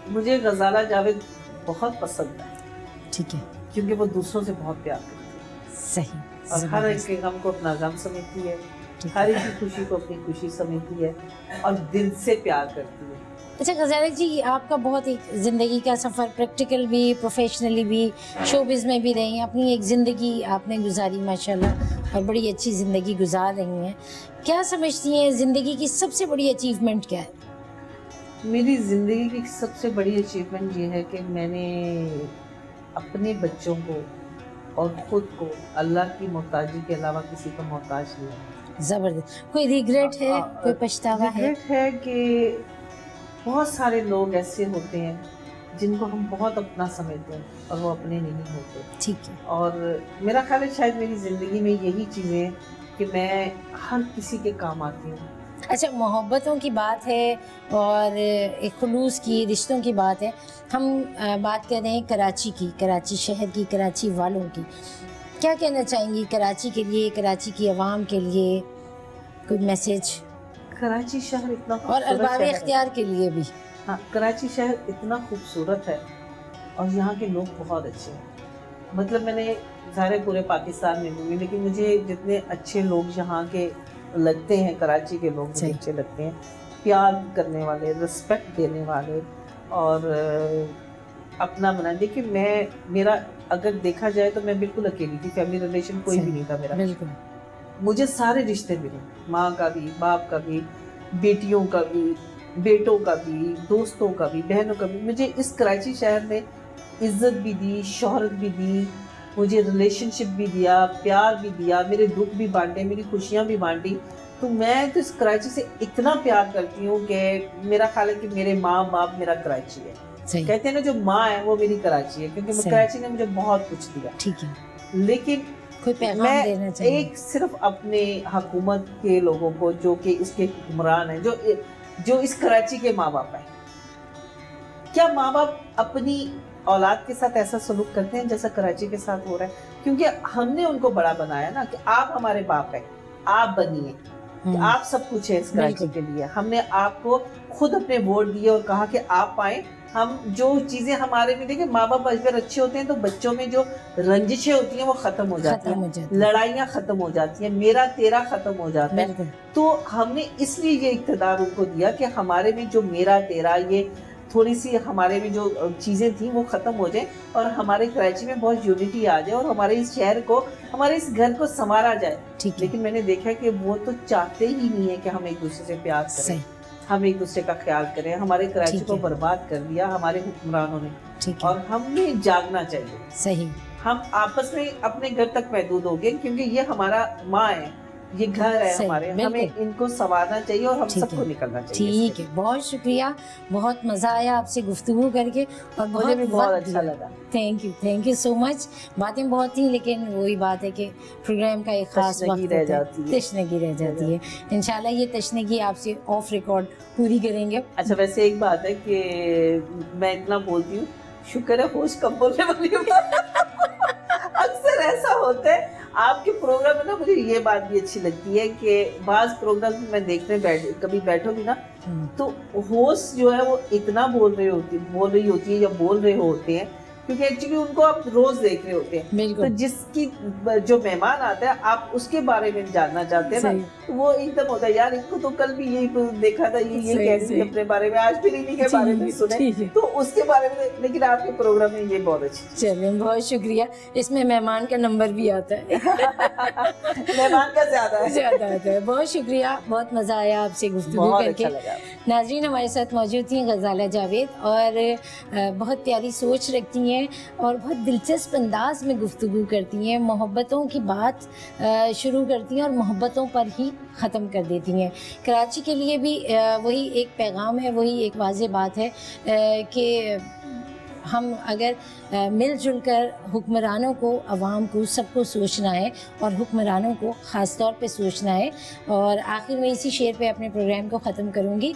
S2: مجھے غزالہ جاوید بہت پسند ہے۔
S1: ٹھیک ہے۔
S2: کیونکہ وہ دوسروں سے بہت پیار کرتی ہے۔
S1: صحیح۔
S2: اور ہر ایک۔ کے غم کو اپنا غم سمجھتی ہے۔ ہر ایک کی خوشی کو اپنی خوشی سمجھتی ہے اور دل سے پیار کرتی ہے۔
S1: اچھا غزالہ جی آپ کا بہت ایک زندگی کا سفر پریکٹیکل بھی پروفیشنلی بھی شوبز میں بھی رہی ہیں۔ اپنی ایک زندگی آپ نے گزاری ماشاءاللہ اور بڑی اچھی زندگی گزار رہی ہیں۔ کیا سمجھتی ہیں زندگی کی سب سے بڑی اچیومنٹ کیا ہے؟
S2: میری زندگی کی سب سے بڑی اچیومنٹ یہ ہے کہ میں نے اپنے بچوں کو اور خود کو اللہ کی محتاجی کے علاوہ کسی کا محتاج نہیں
S1: زبردست۔ کوئی ریگریٹ ہے؟ کوئی پچھتاوا ہے؟
S2: ریگریٹ ہے کہ بہت سارے لوگ ایسے ہوتے ہیں جن کو ہم بہت اپنا سمجھتے ہیں اور وہ اپنے نہیں ہوتے۔
S1: ٹھیک ہے۔
S2: اور میرا خیال ہے شاید میری زندگی میں یہی چیزیں کہ میں ہر کسی کے کام آتی ہوں۔
S1: اچھا محبتوں کی بات ہے اور ایک خلوص کی رشتوں کی بات ہے۔ ہم بات کر رہے ہیں کراچی کی کراچی شہر کی کراچی والوں کی۔ کیا کہنا چاہیں گی کراچی کے لیے کراچی کی عوام کے لیے؟ کوئی میسیج
S2: کراچی شہر اتنا
S1: اور ارباب۔ اختیار کے لیے بھی۔
S2: ہاں کراچی شہر اتنا خوبصورت ہے اور یہاں کے لوگ بہت اچھے ہیں۔ مطلب میں نے ظاہر ہے پورے پاکستان میں گھومی لیکن مجھے جتنے اچھے لوگ یہاں کے لگتے ہیں کراچی کے لوگ مجھے۔ اچھے لگتے ہیں۔ پیار کرنے والے رسپیکٹ دینے والے اور اپنا بنا دیکھیے میں میرا اگر دیکھا جائے تو میں بالکل اکیلی تھی فیملی ریلیشن کوئی بھی۔ نہیں تھا میرا۔
S1: بالکل۔
S2: مجھے سارے رشتے ملے ماں کا بھی باپ کا بھی بیٹیوں کا بھی بیٹوں کا بھی دوستوں کا بھی بہنوں کا بھی۔ مجھے اس کراچی شہر نے عزت بھی دی شہرت بھی دی مجھے ریلیشن شپ بھی دیا پیار بھی دیا میرے دکھ بھی بانٹے میری خوشیاں بھی بانٹی۔ تو میں تو اس کراچی سے اتنا پیار کرتی ہوں کہ میرا خیال ہے کہ میرے ماں باپ میرا کراچی ہے۔ کہتے ہیں نا جو ماں ہے وہ میری کراچی ہے کیونکہ۔ کراچی نے مجھے بہت کچھ دیا۔
S1: ٹھیک ہے۔
S2: لیکن میں ایک صرف اپنے حکومت کے لوگوں کو جو کہ اس کے حکمران ہیں جو جو اس کراچی کے ماں باپ ہیں۔ کیا ماں باپ اپنی اولاد کے ساتھ ایسا سلوک کرتے ہیں جیسا کراچی کے ساتھ ہو رہا ہے؟ کیونکہ ہم نے ان کو بڑا بنایا نا کہ آپ ہمارے باپ ہیں آپ بنیے
S1: ہوں،
S2: آپ سب کچھ ہے اس کراچی۔ کے لیے۔ ہم نے آپ کو خود اپنے ووٹ دیے اور کہا کہ آپ آئیں ہم جو چیزیں ہمارے میں دیکھیں ماں باپ اگر اچھے ہوتے ہیں تو بچوں میں جو رنجشیں ہوتی ہیں وہ ختم ہو جاتی ہیں لڑائیاں ختم ہو جاتی ہیں میرا تیرا ختم ہو جاتا ہے۔ تو ہم نے اس لیے یہ اقتدار ان کو دیا کہ ہمارے میں جو میرا تیرا یہ تھوڑی سی ہمارے میں جو چیزیں تھیں وہ ختم ہو جائیں اور ہمارے کراچی میں بہت یونٹی آ جائے اور ہمارے اس شہر کو ہمارے اس گھر کو سنوارا جائے۔ لیکن میں نے دیکھا کہ وہ تو چاہتے ہی نہیں ہے کہ ہم ایک دوسرے سے پیار کریں۔ ہم ایک دوسرے کا خیال کریں ہمارے کراچی کو۔ برباد کر دیا ہمارے حکمرانوں نے۔ اور ہم نے جاگنا چاہیے۔
S1: صحیح۔
S2: ہم آپس میں اپنے گھر تک محدود ہو گئے کیونکہ یہ ہمارا ماں ہے۔ یہ گھر ہے ہمارے۔ ہمیں ان کو سنوارنا چاہیے اور ہم سب۔ کو نکلنا چاہیے
S1: ٹھیک ہے بہت شکریہ بہت مزہ آیا آپ سے گفتگو کر کے اور۔
S2: مجھے بھی بہت اچھا۔ لگا
S1: thank you thank you so much باتیں بہت تھیں لیکن وہی بات ہے کہ پروگرام کا ایک خاص وقت
S2: رہ جاتی
S1: ہے
S2: ہے۔
S1: تشنگی رہ جاتی ہے انشاءاللہ یہ تشنگی آپ سے آف ریکارڈ پوری کریں گے
S2: اچھا ویسے ایک بات ہے کہ میں اتنا بولتی ہوں شکر ہے ہوش کم بولنے والی ہوں اکثر ایسا ہوتا ہے آپ کے پروگرام میں نا مجھے یہ بات بھی اچھی لگتی ہے کہ بعض پروگرام میں دیکھنے بیٹھ کبھی بیٹھو گی نا
S1: ہوں،
S2: تو ہوسٹ جو ہے وہ اتنا بول رہے ہوتی بول رہی ہوتی ہے یا بول رہے ہوتے ہیں کیونکہ ایکچولی ان کو آپ روز دیکھ رہے ہوتے ہیں۔ تو جس کی جو مہمان آتا ہے آپ اس کے بارے میں جاننا چاہتے ہیں نا۔ وہ ایک دم ہوتا ہے یار ان کو تو کل بھی یہی دیکھا تھا یہ کہہ رہی تھی۔ اپنے بارے میں آج پھر انہیں کے بارے میں سنے۔ تو اس کے بارے میں لیکن آپ کے پروگرام میں یہ بہت اچھی
S1: چلیں بہت شکریہ۔ اس میں مہمان کا نمبر بھی آتا ہے۔
S2: مہمان کا زیادہ ہے۔
S1: زیادہ آتا ہے۔ بہت شکریہ۔ بہت مزہ آیا آپ سے گفتگو کر کے۔
S2: اچھا لگا۔
S1: ناظرین ہمارے ساتھ موجود تھیں غزالہ جاوید اور بہت پیاری سوچ رکھتی ہیں۔ اور بہت دلچسپ انداز میں گفتگو کرتی ہیں، محبتوں کی بات شروع کرتی ہیں اور محبتوں پر ہی ختم کر دیتی ہیں۔ کراچی کے لیے بھی وہی ایک پیغام ہے، وہی ایک واضح بات ہے کہ ہم اگر مل جل کر حکمرانوں کو، عوام کو، سب کو سوچنا ہے اور حکمرانوں کو خاص طور پہ سوچنا ہے۔ اور آخر میں اسی شعر پہ اپنے پروگرام کو ختم کروں گی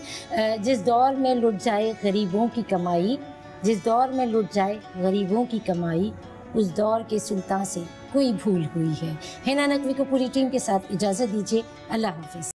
S1: جس دور میں لٹ جائے غریبوں کی کمائی۔ جس دور میں لٹ جائے غریبوں کی کمائی، اس دور کے سلطان سے کوئی بھول ہوئی ہے۔ ہینا نقوی کو پوری ٹیم کے ساتھ اجازت دیجیے۔ اللہ حافظ۔